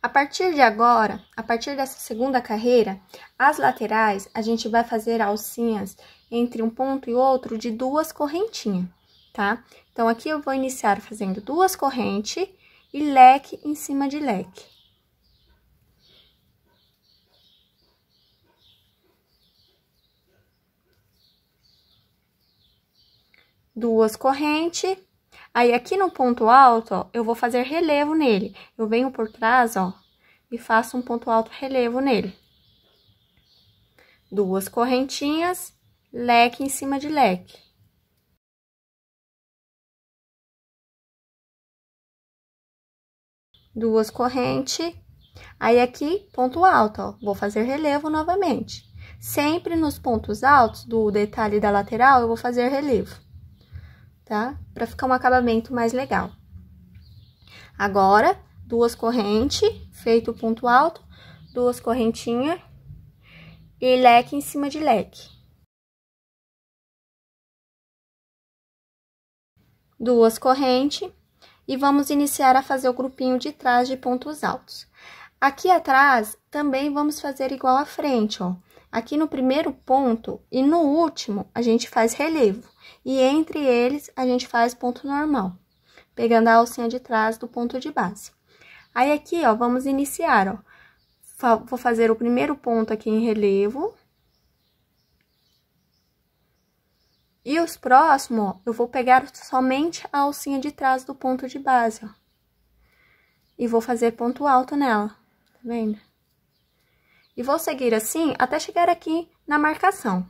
A partir de agora, a partir dessa segunda carreira, as laterais, a gente vai fazer alcinhas entre um ponto e outro de duas correntinhas, tá? Então, aqui eu vou iniciar fazendo duas correntes e leque em cima de leque. Duas correntes Aí, aqui no ponto alto, ó, eu vou fazer relevo nele. Eu venho por trás, ó, e faço um ponto alto relevo nele. Duas correntinhas, leque em cima de leque. Duas correntes. Aí, aqui, ponto alto, ó, vou fazer relevo novamente. Sempre nos pontos altos do detalhe da lateral, eu vou fazer relevo tá? Para ficar um acabamento mais legal. Agora, duas correntes, feito o ponto alto, duas correntinhas e leque em cima de leque. Duas correntes e vamos iniciar a fazer o grupinho de trás de pontos altos. Aqui atrás, também vamos fazer igual à frente, ó. Aqui no primeiro ponto e no último, a gente faz relevo e entre eles a gente faz ponto normal, pegando a alcinha de trás do ponto de base. Aí aqui, ó, vamos iniciar, ó. Vou fazer o primeiro ponto aqui em relevo. E os próximos, ó, eu vou pegar somente a alcinha de trás do ponto de base, ó. E vou fazer ponto alto nela, tá vendo? E vou seguir assim até chegar aqui na marcação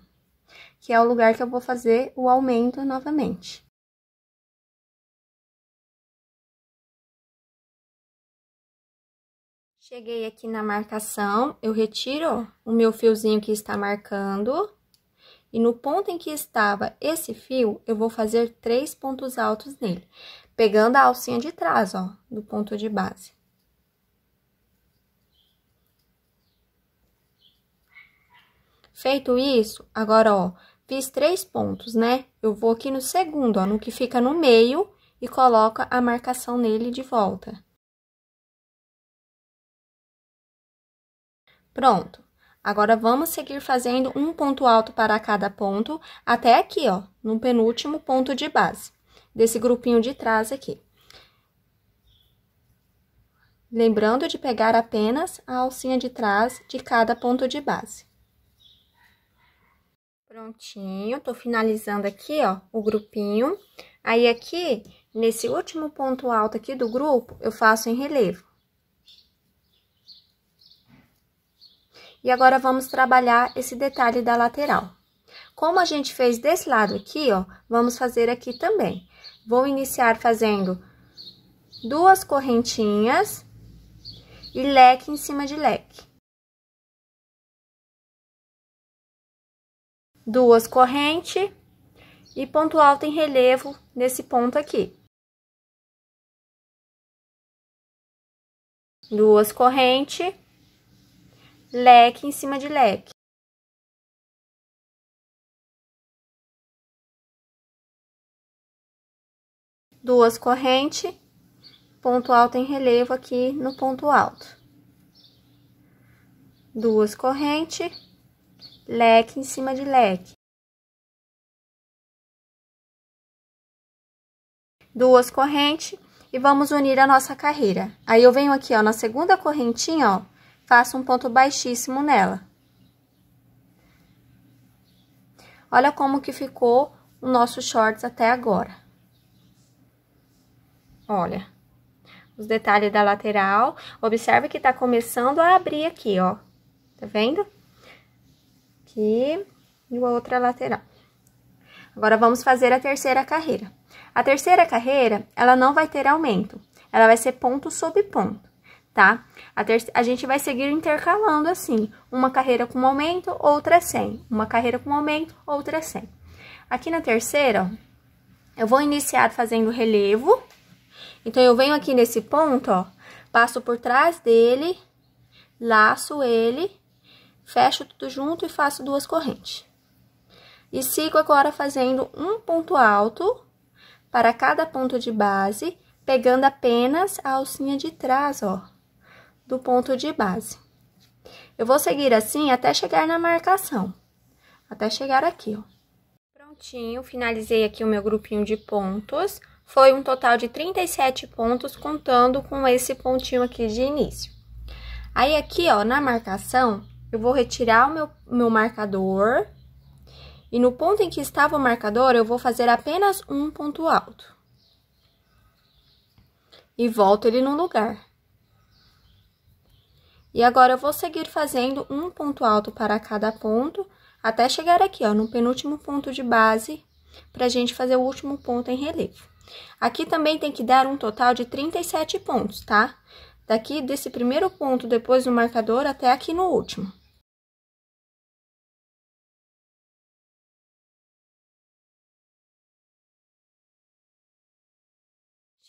que é o lugar que eu vou fazer o aumento novamente. Cheguei aqui na marcação, eu retiro o meu fiozinho que está marcando. E no ponto em que estava esse fio, eu vou fazer três pontos altos nele. Pegando a alcinha de trás, ó, do ponto de base. Feito isso, agora, ó, Fiz três pontos, né? Eu vou aqui no segundo, ó, no que fica no meio, e coloco a marcação nele de volta. Pronto. Agora, vamos seguir fazendo um ponto alto para cada ponto, até aqui, ó, no penúltimo ponto de base, desse grupinho de trás aqui. Lembrando de pegar apenas a alcinha de trás de cada ponto de base. Prontinho, tô finalizando aqui, ó, o grupinho. Aí, aqui, nesse último ponto alto aqui do grupo, eu faço em relevo. E agora, vamos trabalhar esse detalhe da lateral. Como a gente fez desse lado aqui, ó, vamos fazer aqui também. Vou iniciar fazendo duas correntinhas e leque em cima de leque. Duas correntes e ponto alto em relevo nesse ponto aqui. Duas correntes, leque em cima de leque. Duas correntes, ponto alto em relevo aqui no ponto alto. Duas correntes leque em cima de leque. Duas correntes e vamos unir a nossa carreira. Aí, eu venho aqui, ó, na segunda correntinha, ó, faço um ponto baixíssimo nela. Olha como que ficou o nosso shorts até agora. Olha, os detalhes da lateral. Observe que tá começando a abrir aqui, ó. Tá vendo? Aqui e a outra lateral. Agora, vamos fazer a terceira carreira. A terceira carreira, ela não vai ter aumento, ela vai ser ponto sobre ponto, tá? A, a gente vai seguir intercalando assim, uma carreira com aumento, outra sem, uma carreira com aumento, outra sem. Aqui na terceira, ó, eu vou iniciar fazendo relevo, então, eu venho aqui nesse ponto, ó, passo por trás dele, laço ele fecho tudo junto e faço duas correntes. E sigo agora fazendo um ponto alto para cada ponto de base, pegando apenas a alcinha de trás, ó, do ponto de base. Eu vou seguir assim até chegar na marcação, até chegar aqui, ó. Prontinho, finalizei aqui o meu grupinho de pontos. Foi um total de 37 pontos, contando com esse pontinho aqui de início. Aí, aqui, ó, na marcação, eu vou retirar o meu, meu marcador. E no ponto em que estava o marcador, eu vou fazer apenas um ponto alto e volto ele no lugar. E agora, eu vou seguir fazendo um ponto alto para cada ponto, até chegar aqui, ó, no penúltimo ponto de base, pra gente fazer o último ponto em relevo. Aqui também tem que dar um total de 37 pontos, tá? Daqui desse primeiro ponto, depois do marcador, até aqui no último.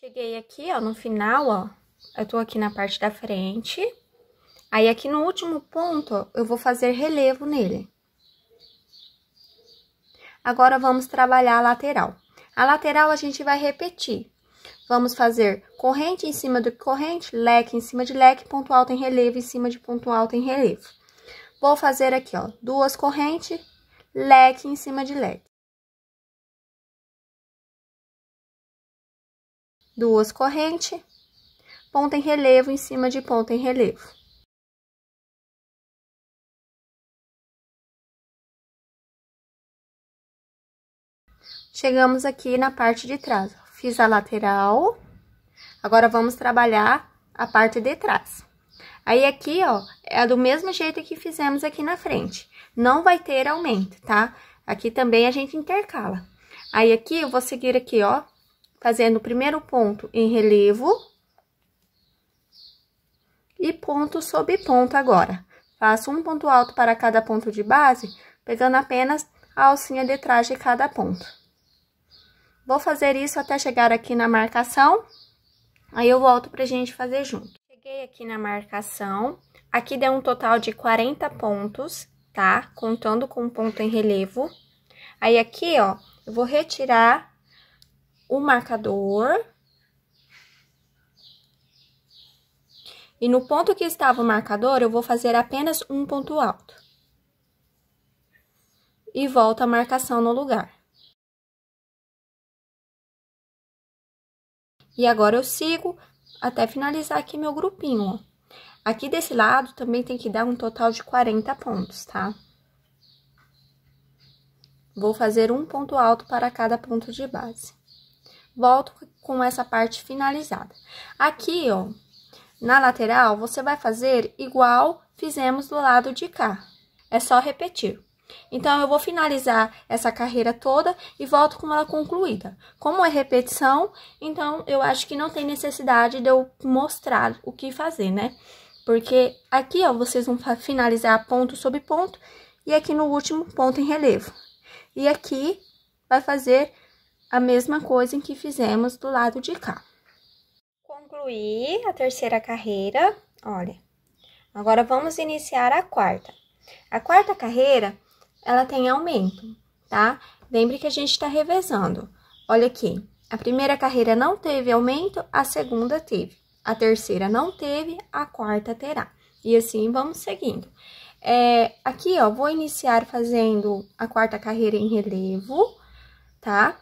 Cheguei aqui, ó, no final, ó, eu tô aqui na parte da frente. Aí, aqui no último ponto, ó, eu vou fazer relevo nele. Agora, vamos trabalhar a lateral. A lateral, a gente vai repetir. Vamos fazer corrente em cima de corrente, leque em cima de leque, ponto alto em relevo em cima de ponto alto em relevo. Vou fazer aqui, ó, duas correntes, leque em cima de leque. Duas correntes, ponta em relevo em cima de ponta em relevo. Chegamos aqui na parte de trás. Fiz a lateral, agora vamos trabalhar a parte de trás. Aí, aqui, ó, é do mesmo jeito que fizemos aqui na frente. Não vai ter aumento, tá? Aqui também a gente intercala. Aí, aqui, eu vou seguir aqui, ó, fazendo o primeiro ponto em relevo e ponto sobre ponto agora. Faço um ponto alto para cada ponto de base, pegando apenas a alcinha de trás de cada ponto. Vou fazer isso até chegar aqui na marcação, aí eu volto pra gente fazer junto. Cheguei aqui na marcação, aqui deu um total de 40 pontos, tá? Contando com ponto em relevo. Aí, aqui, ó, eu vou retirar o marcador. E no ponto que estava o marcador, eu vou fazer apenas um ponto alto. E volto a marcação no lugar. E agora eu sigo até finalizar aqui meu grupinho, ó. Aqui desse lado também tem que dar um total de 40 pontos, tá? Vou fazer um ponto alto para cada ponto de base volto com essa parte finalizada. Aqui, ó, na lateral, você vai fazer igual fizemos do lado de cá. É só repetir. Então, eu vou finalizar essa carreira toda e volto com ela concluída. Como é repetição, então, eu acho que não tem necessidade de eu mostrar o que fazer, né? Porque aqui, ó, vocês vão finalizar ponto sobre ponto e aqui no último ponto em relevo. E aqui vai fazer a mesma coisa que fizemos do lado de cá. Concluí a terceira carreira, olha. Agora, vamos iniciar a quarta. A quarta carreira, ela tem aumento, tá? Lembre que a gente está revezando. Olha aqui, a primeira carreira não teve aumento, a segunda teve. A terceira não teve, a quarta terá. E assim vamos seguindo. É, aqui, ó, vou iniciar fazendo a quarta carreira em relevo, tá?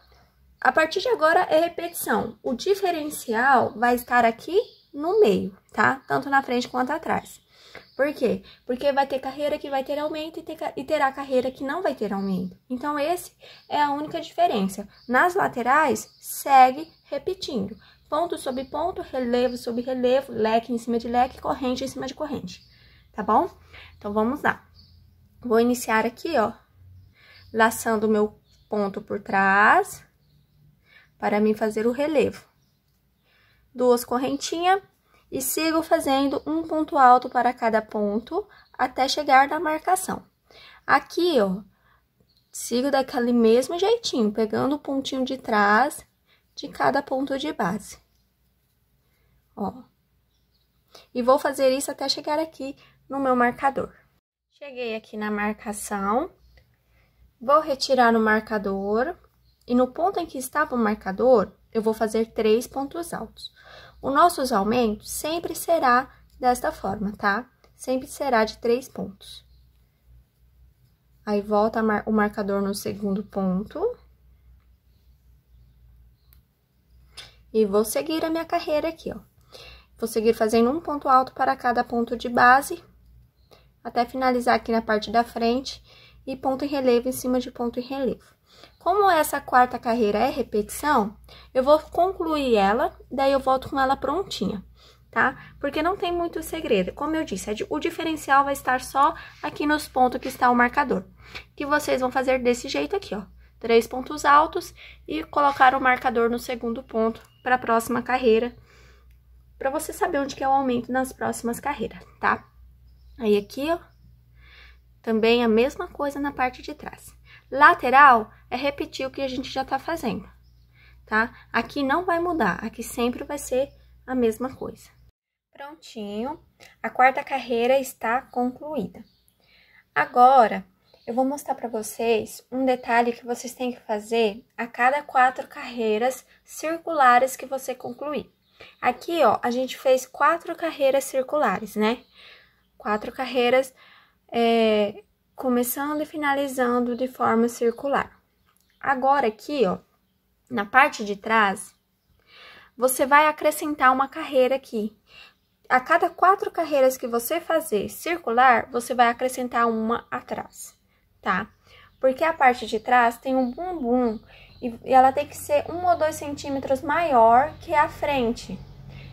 A partir de agora é repetição. O diferencial vai estar aqui no meio, tá? Tanto na frente quanto atrás. Por quê? Porque vai ter carreira que vai ter aumento e, ter, terá carreira que não vai ter aumento. Então, esse é a única diferença. Nas laterais, segue repetindo. Ponto sobre ponto, relevo sobre relevo, leque em cima de leque, corrente em cima de corrente. Tá bom? Então, vamos lá. Vou iniciar aqui, ó, laçando o meu ponto por trás para mim fazer o relevo. Duas correntinhas e sigo fazendo um ponto alto para cada ponto até chegar na marcação. Aqui, ó, sigo daquele mesmo jeitinho, pegando o pontinho de trás de cada ponto de base. Ó. E vou fazer isso até chegar aqui no meu marcador. Cheguei aqui na marcação, vou retirar o marcador e no ponto em que estava o marcador, eu vou fazer três pontos altos. O nossos aumentos sempre será desta forma, tá? Sempre será de três pontos. Aí, volta o marcador no segundo ponto. E vou seguir a minha carreira aqui, ó. Vou seguir fazendo um ponto alto para cada ponto de base, até finalizar aqui na parte da frente, e ponto em relevo em cima de ponto em relevo. Como essa quarta carreira é repetição, eu vou concluir ela, daí eu volto com ela prontinha, tá? Porque não tem muito segredo. Como eu disse, o diferencial vai estar só aqui nos pontos que está o marcador. Que vocês vão fazer desse jeito aqui, ó. Três pontos altos e colocar o marcador no segundo ponto para a próxima carreira, para você saber onde que é o aumento nas próximas carreiras, tá? Aí aqui, ó, também a mesma coisa na parte de trás. Lateral é repetir o que a gente já tá fazendo, tá? Aqui não vai mudar, aqui sempre vai ser a mesma coisa. Prontinho, a quarta carreira está concluída. Agora, eu vou mostrar para vocês um detalhe que vocês têm que fazer a cada quatro carreiras circulares que você concluir. Aqui, ó, a gente fez quatro carreiras circulares, né? Quatro carreiras é, começando e finalizando de forma circular. Agora aqui, ó, na parte de trás, você vai acrescentar uma carreira aqui. A cada quatro carreiras que você fazer circular, você vai acrescentar uma atrás, tá? Porque a parte de trás tem um bumbum e ela tem que ser um ou dois centímetros maior que a frente.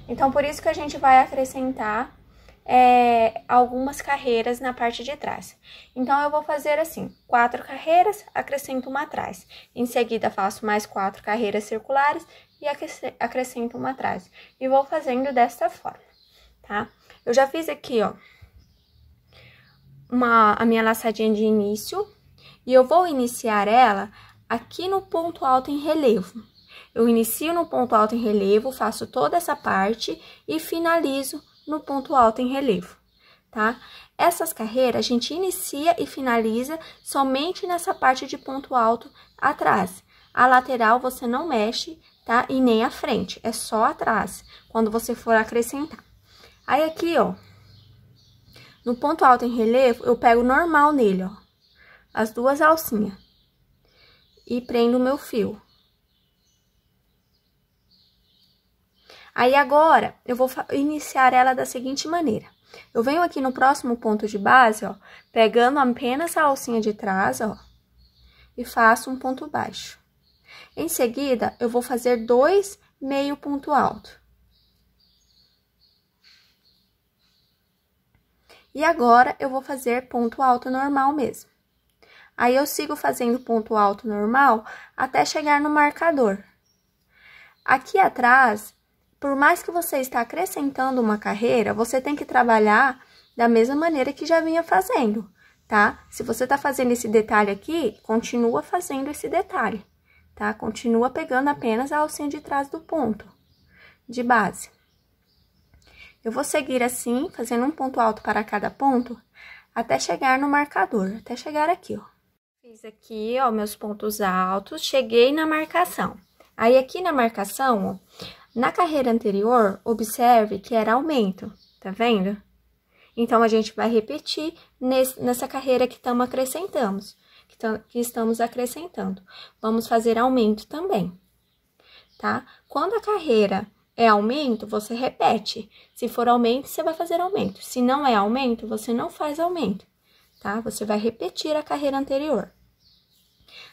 Então, por isso que a gente vai acrescentar é, algumas carreiras na parte de trás. Então, eu vou fazer assim, quatro carreiras, acrescento uma atrás. Em seguida, faço mais quatro carreiras circulares e acrescento uma atrás. E vou fazendo desta forma, tá? Eu já fiz aqui, ó, uma, a minha laçadinha de início. E eu vou iniciar ela aqui no ponto alto em relevo. Eu inicio no ponto alto em relevo, faço toda essa parte e finalizo no ponto alto em relevo, tá? Essas carreiras a gente inicia e finaliza somente nessa parte de ponto alto atrás. A lateral você não mexe, tá? E nem a frente, é só atrás, quando você for acrescentar. Aí aqui, ó, no ponto alto em relevo, eu pego normal nele, ó, as duas alcinhas. E prendo o meu fio. Aí agora, eu vou iniciar ela da seguinte maneira. Eu venho aqui no próximo ponto de base, ó, pegando apenas a alcinha de trás, ó, e faço um ponto baixo. Em seguida, eu vou fazer dois meio ponto alto. E agora, eu vou fazer ponto alto normal mesmo. Aí, eu sigo fazendo ponto alto normal até chegar no marcador. Aqui atrás, por mais que você está acrescentando uma carreira, você tem que trabalhar da mesma maneira que já vinha fazendo, tá? Se você está fazendo esse detalhe aqui, continua fazendo esse detalhe, tá? Continua pegando apenas a alcinha de trás do ponto de base. Eu vou seguir assim, fazendo um ponto alto para cada ponto, até chegar no marcador, até chegar aqui, ó. Fiz aqui, ó, meus pontos altos, cheguei na marcação. Aí, aqui na marcação, ó, na carreira anterior, observe que era aumento, tá vendo? Então, a gente vai repetir nesse, nessa carreira que estamos acrescentando, que, que estamos acrescentando. Vamos fazer aumento também, tá? Quando a carreira é aumento, você repete. Se for aumento, você vai fazer aumento. Se não é aumento, você não faz aumento, tá? Você vai repetir a carreira anterior.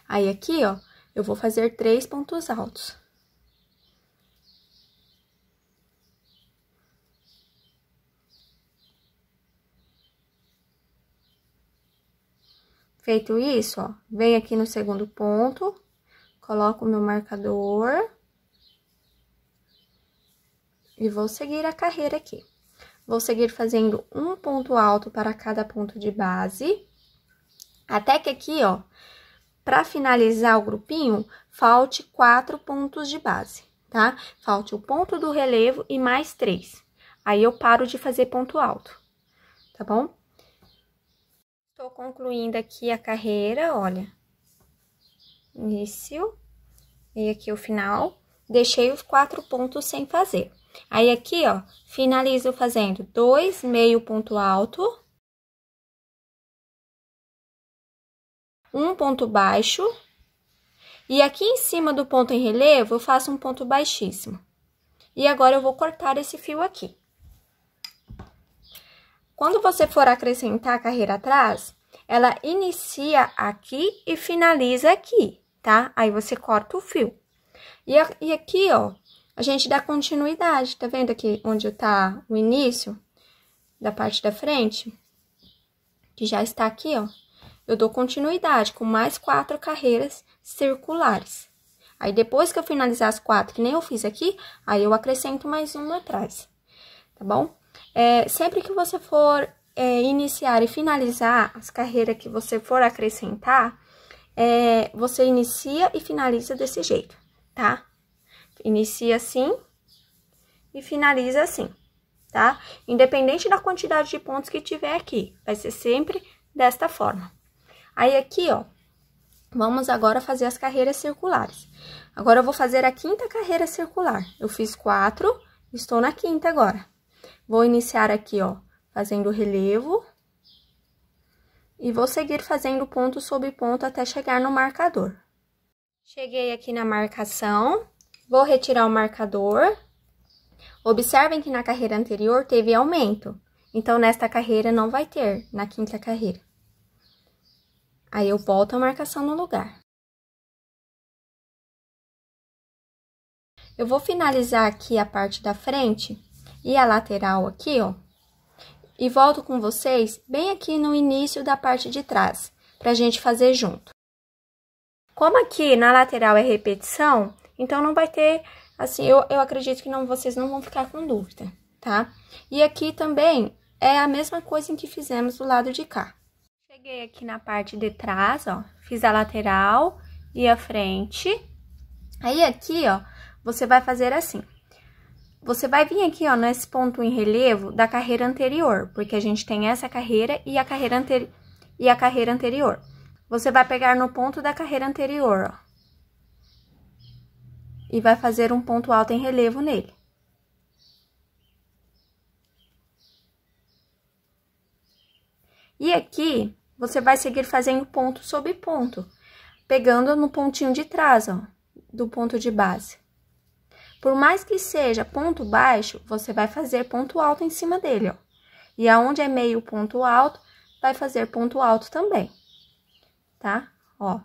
Aí, aqui, ó, eu vou fazer três pontos altos. Feito isso, ó, aqui no segundo ponto, coloco o meu marcador e vou seguir a carreira aqui. Vou seguir fazendo um ponto alto para cada ponto de base, até que aqui, ó, para finalizar o grupinho, falte quatro pontos de base, tá? Falte o ponto do relevo e mais três. Aí, eu paro de fazer ponto alto, tá bom? Estou concluindo aqui a carreira, olha. Início. E aqui o final. deixei os quatro pontos sem fazer. Aí, aqui, ó, finalizo fazendo dois meio ponto alto, um ponto baixo, e aqui em cima do ponto em relevo, eu faço um ponto baixíssimo. E agora, eu vou cortar esse fio aqui. Quando você for acrescentar a carreira atrás, ela inicia aqui e finaliza aqui, tá? Aí, você corta o fio. E, e aqui, ó, a gente dá continuidade, tá vendo aqui onde tá o início da parte da frente? Que já está aqui, ó. Eu dou continuidade com mais quatro carreiras circulares. Aí, depois que eu finalizar as quatro, que nem eu fiz aqui, aí eu acrescento mais uma atrás, tá bom? É, sempre que você for é, iniciar e finalizar as carreiras que você for acrescentar, é, você inicia e finaliza desse jeito, tá? Inicia assim e finaliza assim, tá? Independente da quantidade de pontos que tiver aqui, vai ser sempre desta forma. Aí, aqui, ó, vamos agora fazer as carreiras circulares. Agora, eu vou fazer a quinta carreira circular. Eu fiz quatro, estou na quinta agora. Vou iniciar aqui, ó, fazendo relevo. E vou seguir fazendo ponto sobre ponto até chegar no marcador. Cheguei aqui na marcação, Vou retirar o marcador. Observem que na carreira anterior teve aumento. Então, nesta carreira não vai ter, na quinta carreira. Aí, eu volto a marcação no lugar. Eu vou finalizar aqui a parte da frente e a lateral aqui, ó. E volto com vocês bem aqui no início da parte de trás, pra gente fazer junto. Como aqui na lateral é repetição, então, não vai ter, assim, eu, eu acredito que não, vocês não vão ficar com dúvida, tá? E aqui também é a mesma coisa em que fizemos do lado de cá. Cheguei aqui na parte de trás, ó, fiz a lateral e a frente. Aí, aqui, ó, você vai fazer assim. Você vai vir aqui, ó, nesse ponto em relevo da carreira anterior, porque a gente tem essa carreira e a carreira, anteri e a carreira anterior. Você vai pegar no ponto da carreira anterior, ó e vai fazer um ponto alto em relevo nele. E aqui, você vai seguir fazendo ponto sobre ponto, pegando no pontinho de trás, ó, do ponto de base. Por mais que seja ponto baixo, você vai fazer ponto alto em cima dele, ó. E aonde é meio ponto alto, vai fazer ponto alto também, tá? Ó,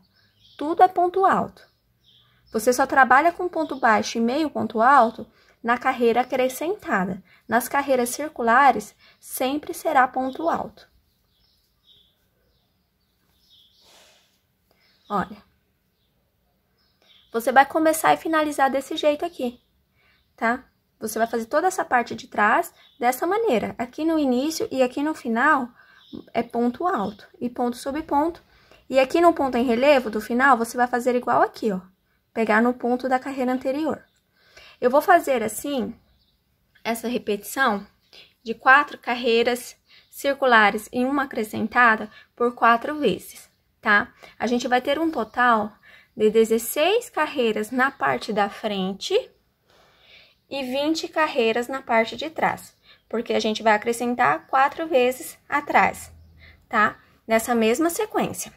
tudo é ponto alto. Você só trabalha com ponto baixo e meio ponto alto na carreira acrescentada. Nas carreiras circulares, sempre será ponto alto. Olha. Você vai começar e finalizar desse jeito aqui, tá? Você vai fazer toda essa parte de trás dessa maneira. Aqui no início e aqui no final é ponto alto e ponto sobre ponto. E aqui no ponto em relevo do final, você vai fazer igual aqui, ó pegar no ponto da carreira anterior. Eu vou fazer assim, essa repetição de quatro carreiras circulares em uma acrescentada por quatro vezes, tá? A gente vai ter um total de 16 carreiras na parte da frente e 20 carreiras na parte de trás, porque a gente vai acrescentar quatro vezes atrás, tá? Nessa mesma sequência.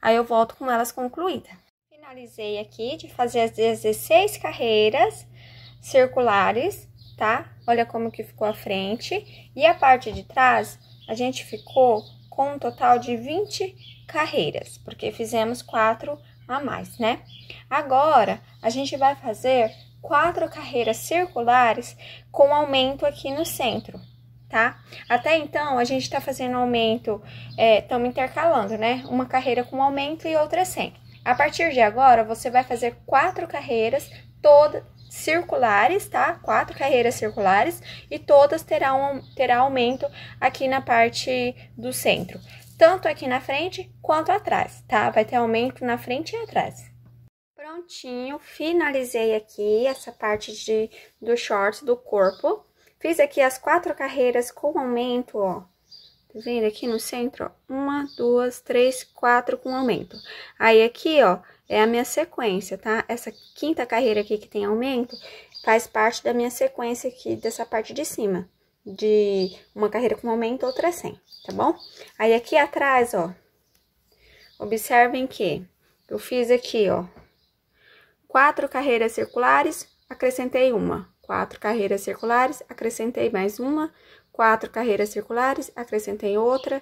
Aí eu volto com elas concluídas finalizei aqui de fazer as 16 carreiras circulares, tá? Olha como que ficou a frente. E a parte de trás, a gente ficou com um total de 20 carreiras, porque fizemos quatro a mais, né? Agora, a gente vai fazer quatro carreiras circulares com aumento aqui no centro, tá? Até então, a gente tá fazendo aumento, estamos é, intercalando, né? Uma carreira com aumento e outra sem. A partir de agora, você vai fazer quatro carreiras, todas circulares, tá? Quatro carreiras circulares e todas terão, terá aumento aqui na parte do centro. Tanto aqui na frente quanto atrás, tá? Vai ter aumento na frente e atrás. Prontinho, finalizei aqui essa parte de, do short do corpo. Fiz aqui as quatro carreiras com aumento, ó. Tá vendo aqui no centro, ó? Uma, duas, três, quatro com aumento. Aí aqui, ó, é a minha sequência, tá? Essa quinta carreira aqui que tem aumento faz parte da minha sequência aqui dessa parte de cima. De uma carreira com aumento, outra sem, tá bom? Aí aqui atrás, ó, observem que eu fiz aqui, ó, quatro carreiras circulares, acrescentei uma. Quatro carreiras circulares, acrescentei mais uma quatro carreiras circulares, acrescentei outra,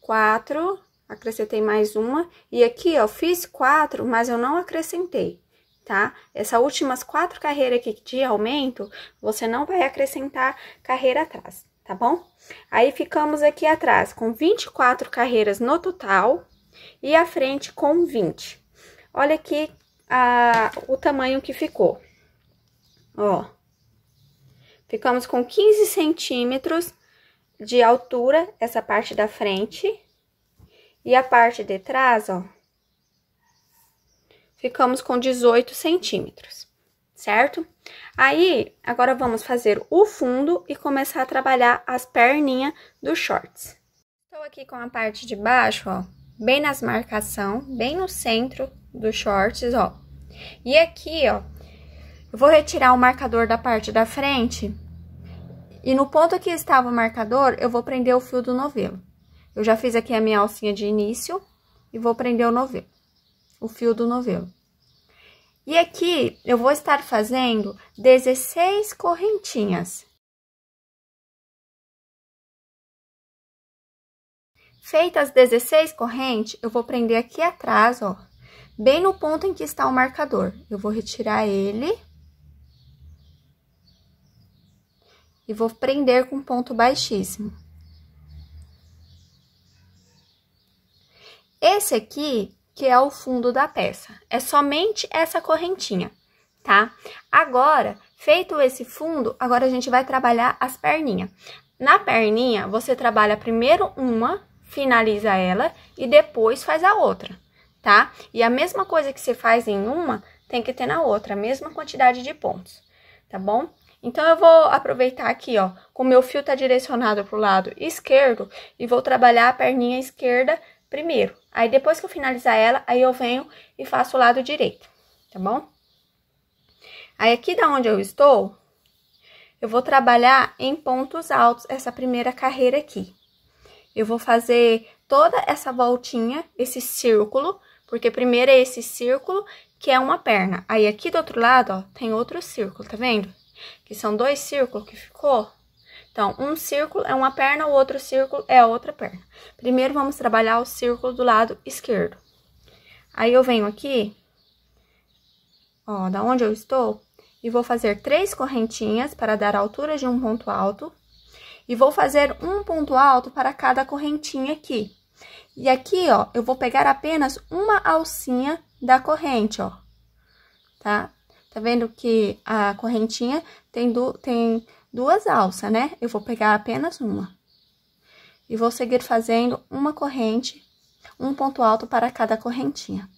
quatro, acrescentei mais uma, e aqui, ó, fiz quatro, mas eu não acrescentei, tá? Essas últimas quatro carreiras aqui de aumento, você não vai acrescentar carreira atrás, tá bom? Aí, ficamos aqui atrás com 24 carreiras no total e a frente com 20. Olha aqui a, o tamanho que ficou, ó. Ficamos com 15 centímetros de altura, essa parte da frente. E a parte de trás, ó, ficamos com 18 centímetros, certo? Aí, agora vamos fazer o fundo e começar a trabalhar as perninhas dos shorts. Estou aqui com a parte de baixo, ó, bem nas marcação, bem no centro dos shorts, ó. E aqui, ó, eu vou retirar o marcador da parte da frente e no ponto que estava o marcador, eu vou prender o fio do novelo. Eu já fiz aqui a minha alcinha de início e vou prender o novelo, o fio do novelo. E aqui, eu vou estar fazendo 16 correntinhas. Feitas 16 correntes, eu vou prender aqui atrás, ó, bem no ponto em que está o marcador. Eu vou retirar ele e vou prender com ponto baixíssimo. Esse aqui, que é o fundo da peça, é somente essa correntinha, tá? Agora, feito esse fundo, agora a gente vai trabalhar as perninhas. Na perninha, você trabalha primeiro uma, finaliza ela e depois faz a outra, tá? E a mesma coisa que você faz em uma, tem que ter na outra, a mesma quantidade de pontos, tá bom? Então, eu vou aproveitar aqui, ó, com o meu fio tá direcionado pro lado esquerdo e vou trabalhar a perninha esquerda primeiro. Aí, depois que eu finalizar ela, aí eu venho e faço o lado direito, tá bom? Aí, aqui da onde eu estou, eu vou trabalhar em pontos altos essa primeira carreira aqui. Eu vou fazer toda essa voltinha, esse círculo, porque primeiro é esse círculo, que é uma perna. Aí, aqui do outro lado, ó, tem outro círculo, tá vendo? que são dois círculos que ficou. Então, um círculo é uma perna, o outro círculo é a outra perna. Primeiro, vamos trabalhar o círculo do lado esquerdo. Aí, eu venho aqui, ó, da onde eu estou, e vou fazer três correntinhas para dar a altura de um ponto alto. E vou fazer um ponto alto para cada correntinha aqui. E aqui, ó, eu vou pegar apenas uma alcinha da corrente, ó, tá? Tá vendo que a correntinha tem, du tem duas alças, né? Eu vou pegar apenas uma. E vou seguir fazendo uma corrente, um ponto alto para cada correntinha.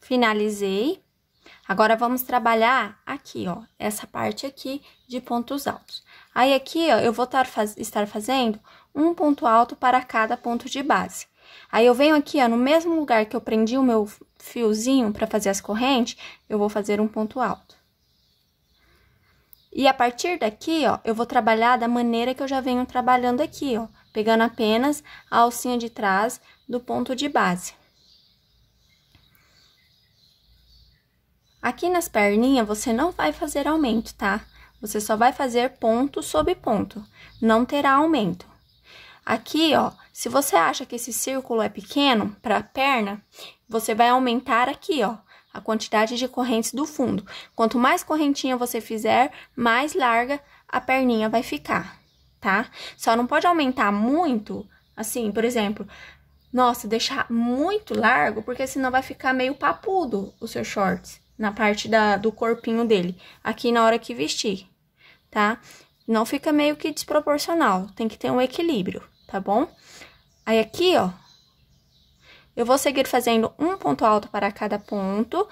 Finalizei. Agora, vamos trabalhar aqui, ó, essa parte aqui de pontos altos. Aí, aqui, ó, eu vou faz, estar fazendo um ponto alto para cada ponto de base. Aí, eu venho aqui, ó, no mesmo lugar que eu prendi o meu fiozinho para fazer as correntes, eu vou fazer um ponto alto. E a partir daqui, ó, eu vou trabalhar da maneira que eu já venho trabalhando aqui, ó, pegando apenas a alcinha de trás do ponto de base. Aqui nas perninhas, você não vai fazer aumento, tá? Você só vai fazer ponto sobre ponto, não terá aumento. Aqui, ó, se você acha que esse círculo é pequeno para a perna, você vai aumentar aqui, ó, a quantidade de correntes do fundo. Quanto mais correntinha você fizer, mais larga a perninha vai ficar, tá? Só não pode aumentar muito, assim, por exemplo, nossa, deixar muito largo, porque senão vai ficar meio papudo o seu shorts na parte da, do corpinho dele, aqui na hora que vestir, tá? Não fica meio que desproporcional, tem que ter um equilíbrio, tá bom? Aí aqui, ó, eu vou seguir fazendo um ponto alto para cada ponto,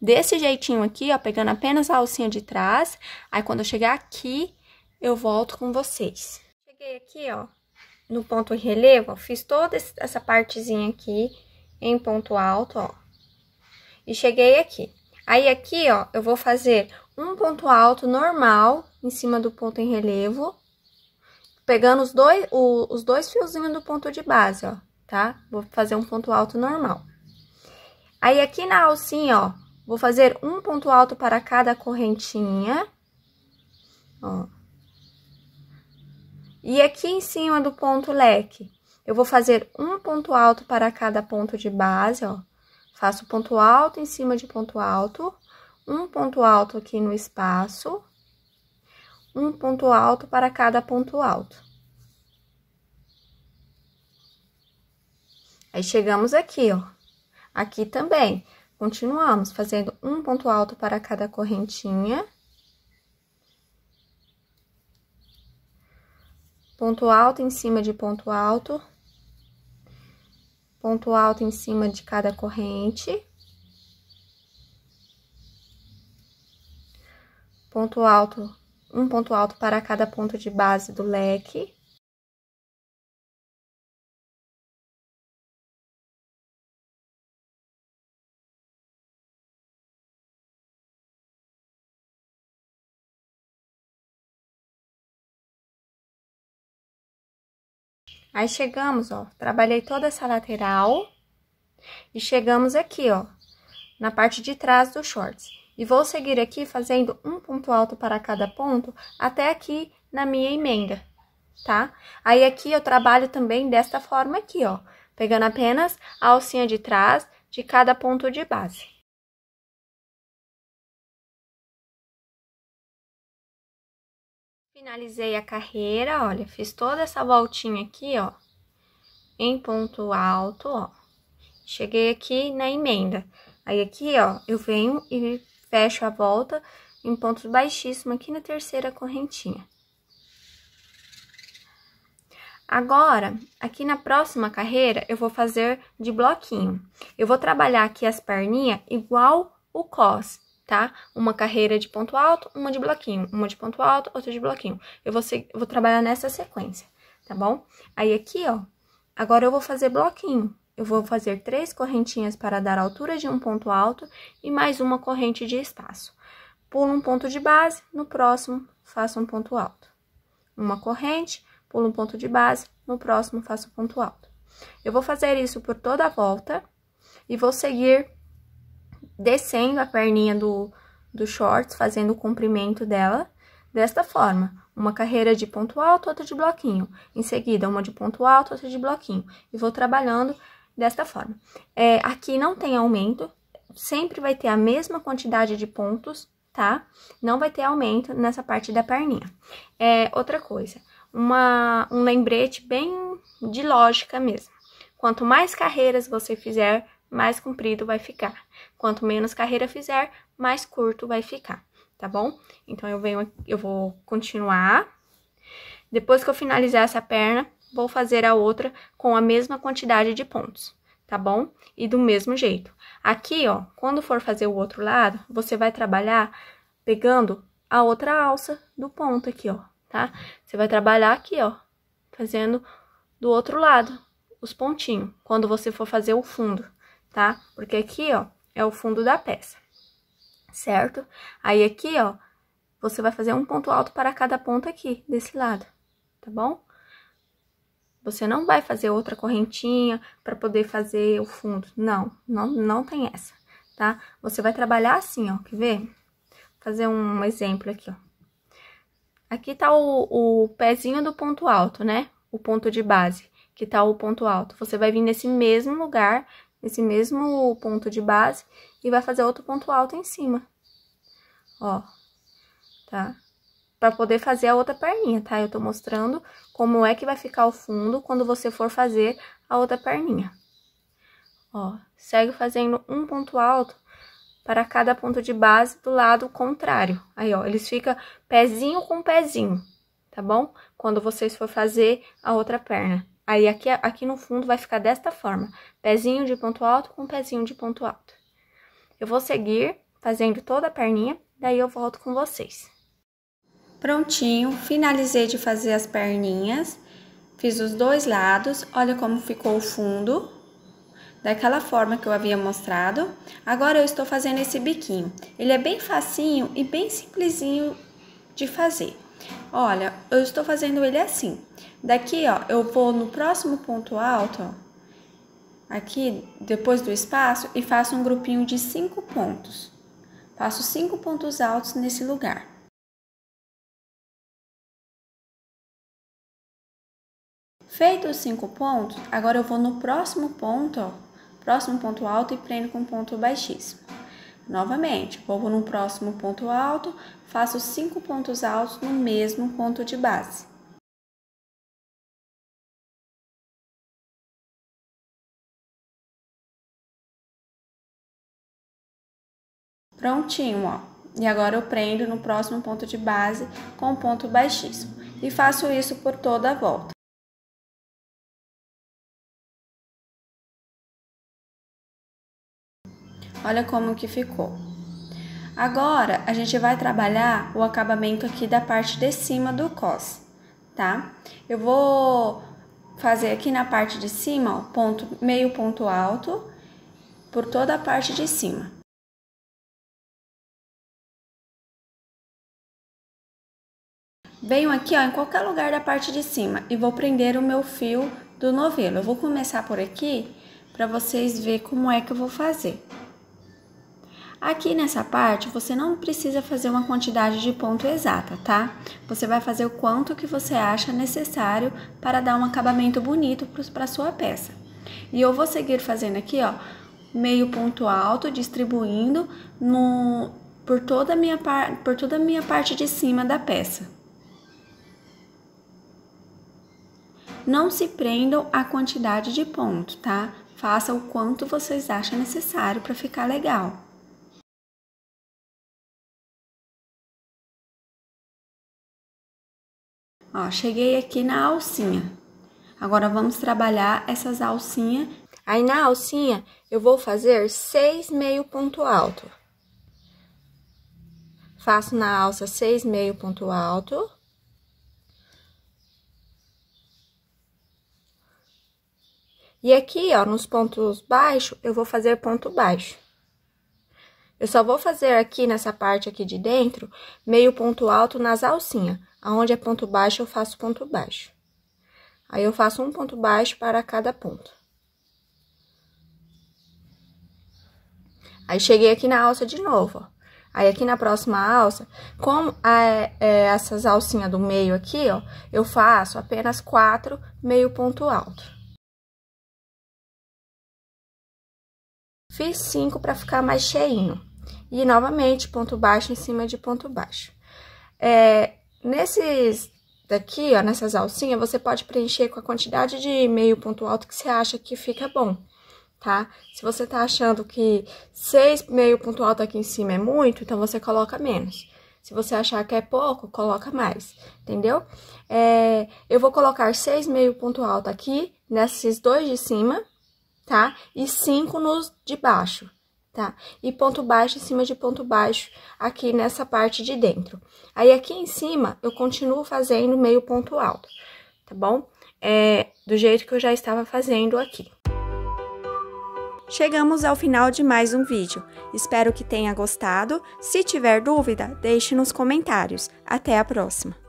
desse jeitinho aqui, ó, pegando apenas a alcinha de trás. Aí, quando eu chegar aqui, eu volto com vocês. Cheguei aqui, ó, no ponto relevo, ó, fiz toda essa partezinha aqui em ponto alto, ó. E cheguei aqui. Aí, aqui, ó, eu vou fazer um ponto alto normal em cima do ponto em relevo, pegando os dois, o, os dois fiozinhos do ponto de base, ó, tá? Vou fazer um ponto alto normal. Aí, aqui na alcinha, ó, vou fazer um ponto alto para cada correntinha, ó. E aqui em cima do ponto leque, eu vou fazer um ponto alto para cada ponto de base, ó. Faço ponto alto em cima de ponto alto, um ponto alto aqui no espaço, um ponto alto para cada ponto alto. Aí, chegamos aqui, ó. Aqui também, continuamos fazendo um ponto alto para cada correntinha. Ponto alto em cima de ponto alto. Ponto alto em cima de cada corrente. Ponto alto um ponto alto para cada ponto de base do leque. Aí, chegamos, ó, trabalhei toda essa lateral e chegamos aqui, ó, na parte de trás do shorts. E vou seguir aqui fazendo um ponto alto para cada ponto até aqui na minha emenda, tá? Aí, aqui eu trabalho também desta forma aqui, ó, pegando apenas a alcinha de trás de cada ponto de base. Finalizei a carreira, olha, fiz toda essa voltinha aqui, ó, em ponto alto, ó. Cheguei aqui na emenda. Aí, aqui, ó, eu venho e fecho a volta em pontos baixíssimos aqui na terceira correntinha. Agora, aqui na próxima carreira, eu vou fazer de bloquinho. Eu vou trabalhar aqui as perninhas igual o cos, tá? Uma carreira de ponto alto, uma de bloquinho. Uma de ponto alto, outra de bloquinho. Eu vou, vou trabalhar nessa sequência, tá bom? Aí, aqui, ó, agora eu vou fazer bloquinho eu vou fazer três correntinhas para dar altura de um ponto alto e mais uma corrente de espaço. Pulo um ponto de base, no próximo faço um ponto alto. Uma corrente, pulo um ponto de base, no próximo faço um ponto alto. Eu vou fazer isso por toda a volta e vou seguir descendo a perninha do, do shorts, fazendo o comprimento dela desta forma. Uma carreira de ponto alto, outra de bloquinho. Em seguida, uma de ponto alto, outra de bloquinho. E vou trabalhando desta forma. É, aqui não tem aumento, sempre vai ter a mesma quantidade de pontos, tá? Não vai ter aumento nessa parte da perninha. É, outra coisa, uma, um lembrete bem de lógica mesmo. Quanto mais carreiras você fizer, mais comprido vai ficar. Quanto menos carreira fizer, mais curto vai ficar, tá bom? Então, eu venho, eu vou continuar. Depois que eu finalizar essa perna, vou fazer a outra com a mesma quantidade de pontos, tá bom? E do mesmo jeito. Aqui, ó, quando for fazer o outro lado, você vai trabalhar pegando a outra alça do ponto aqui, ó, tá? Você vai trabalhar aqui, ó, fazendo do outro lado os pontinhos, quando você for fazer o fundo, tá? Porque aqui, ó, é o fundo da peça, certo? Aí aqui, ó, você vai fazer um ponto alto para cada ponto aqui, desse lado, tá bom? Você não vai fazer outra correntinha para poder fazer o fundo. Não, não, não tem essa, tá? Você vai trabalhar assim, ó, quer ver? Vou fazer um exemplo aqui, ó. Aqui tá o, o pezinho do ponto alto, né? O ponto de base, que tá o ponto alto. Você vai vir nesse mesmo lugar, nesse mesmo ponto de base, e vai fazer outro ponto alto em cima. Ó, tá? para poder fazer a outra perninha, tá? Eu tô mostrando como é que vai ficar o fundo quando você for fazer a outra perninha. Ó, segue fazendo um ponto alto para cada ponto de base do lado contrário. Aí, ó, eles ficam pezinho com pezinho, tá bom? Quando vocês for fazer a outra perna. Aí aqui, aqui no fundo vai ficar desta forma, pezinho de ponto alto com pezinho de ponto alto. Eu vou seguir fazendo toda a perninha, daí eu volto com vocês. Prontinho, finalizei de fazer as perninhas, fiz os dois lados, olha como ficou o fundo, daquela forma que eu havia mostrado. Agora eu estou fazendo esse biquinho. Ele é bem facinho e bem simplesinho de fazer. Olha, eu estou fazendo ele assim. Daqui, ó, eu vou no próximo ponto alto, ó, aqui, depois do espaço, e faço um grupinho de cinco pontos. Faço cinco pontos altos nesse lugar. Feito os cinco pontos, agora eu vou no próximo ponto, ó, próximo ponto alto e prendo com ponto baixíssimo. Novamente, vou no próximo ponto alto, faço cinco pontos altos no mesmo ponto de base. Prontinho, ó. E agora eu prendo no próximo ponto de base com ponto baixíssimo. E faço isso por toda a volta. Olha como que ficou. Agora, a gente vai trabalhar o acabamento aqui da parte de cima do cos, tá? Eu vou fazer aqui na parte de cima, ó, ponto, meio ponto alto, por toda a parte de cima. Venho aqui, ó, em qualquer lugar da parte de cima e vou prender o meu fio do novelo. Eu vou começar por aqui para vocês verem como é que eu vou fazer. Aqui nessa parte, você não precisa fazer uma quantidade de ponto exata, tá? Você vai fazer o quanto que você acha necessário para dar um acabamento bonito para sua peça. E eu vou seguir fazendo aqui, ó, meio ponto alto, distribuindo no, por, toda a minha, por toda a minha parte de cima da peça. Não se prendam à quantidade de ponto, tá? Faça o quanto vocês acham necessário para ficar legal. Ó, cheguei aqui na alcinha. Agora, vamos trabalhar essas alcinhas. Aí, na alcinha, eu vou fazer seis meio ponto alto. Faço na alça seis meio ponto alto. E aqui, ó, nos pontos baixos, eu vou fazer ponto baixo. Eu só vou fazer aqui nessa parte aqui de dentro, meio ponto alto nas alcinhas. Aonde é ponto baixo, eu faço ponto baixo. Aí, eu faço um ponto baixo para cada ponto. Aí, cheguei aqui na alça de novo, ó. Aí, aqui na próxima alça, como é, é, essas alcinhas do meio aqui, ó, eu faço apenas quatro meio ponto alto. Fiz cinco para ficar mais cheinho. E, novamente, ponto baixo em cima de ponto baixo. É, nesses daqui, ó, nessas alcinhas, você pode preencher com a quantidade de meio ponto alto que você acha que fica bom, tá? Se você tá achando que seis meio ponto alto aqui em cima é muito, então você coloca menos. Se você achar que é pouco, coloca mais, entendeu? É, eu vou colocar seis meio ponto alto aqui, nesses dois de cima, tá? E cinco nos de baixo, tá? E ponto baixo em cima de ponto baixo aqui nessa parte de dentro. Aí, aqui em cima, eu continuo fazendo meio ponto alto, tá bom? É, do jeito que eu já estava fazendo aqui. Chegamos ao final de mais um vídeo. Espero que tenha gostado. Se tiver dúvida, deixe nos comentários. Até a próxima!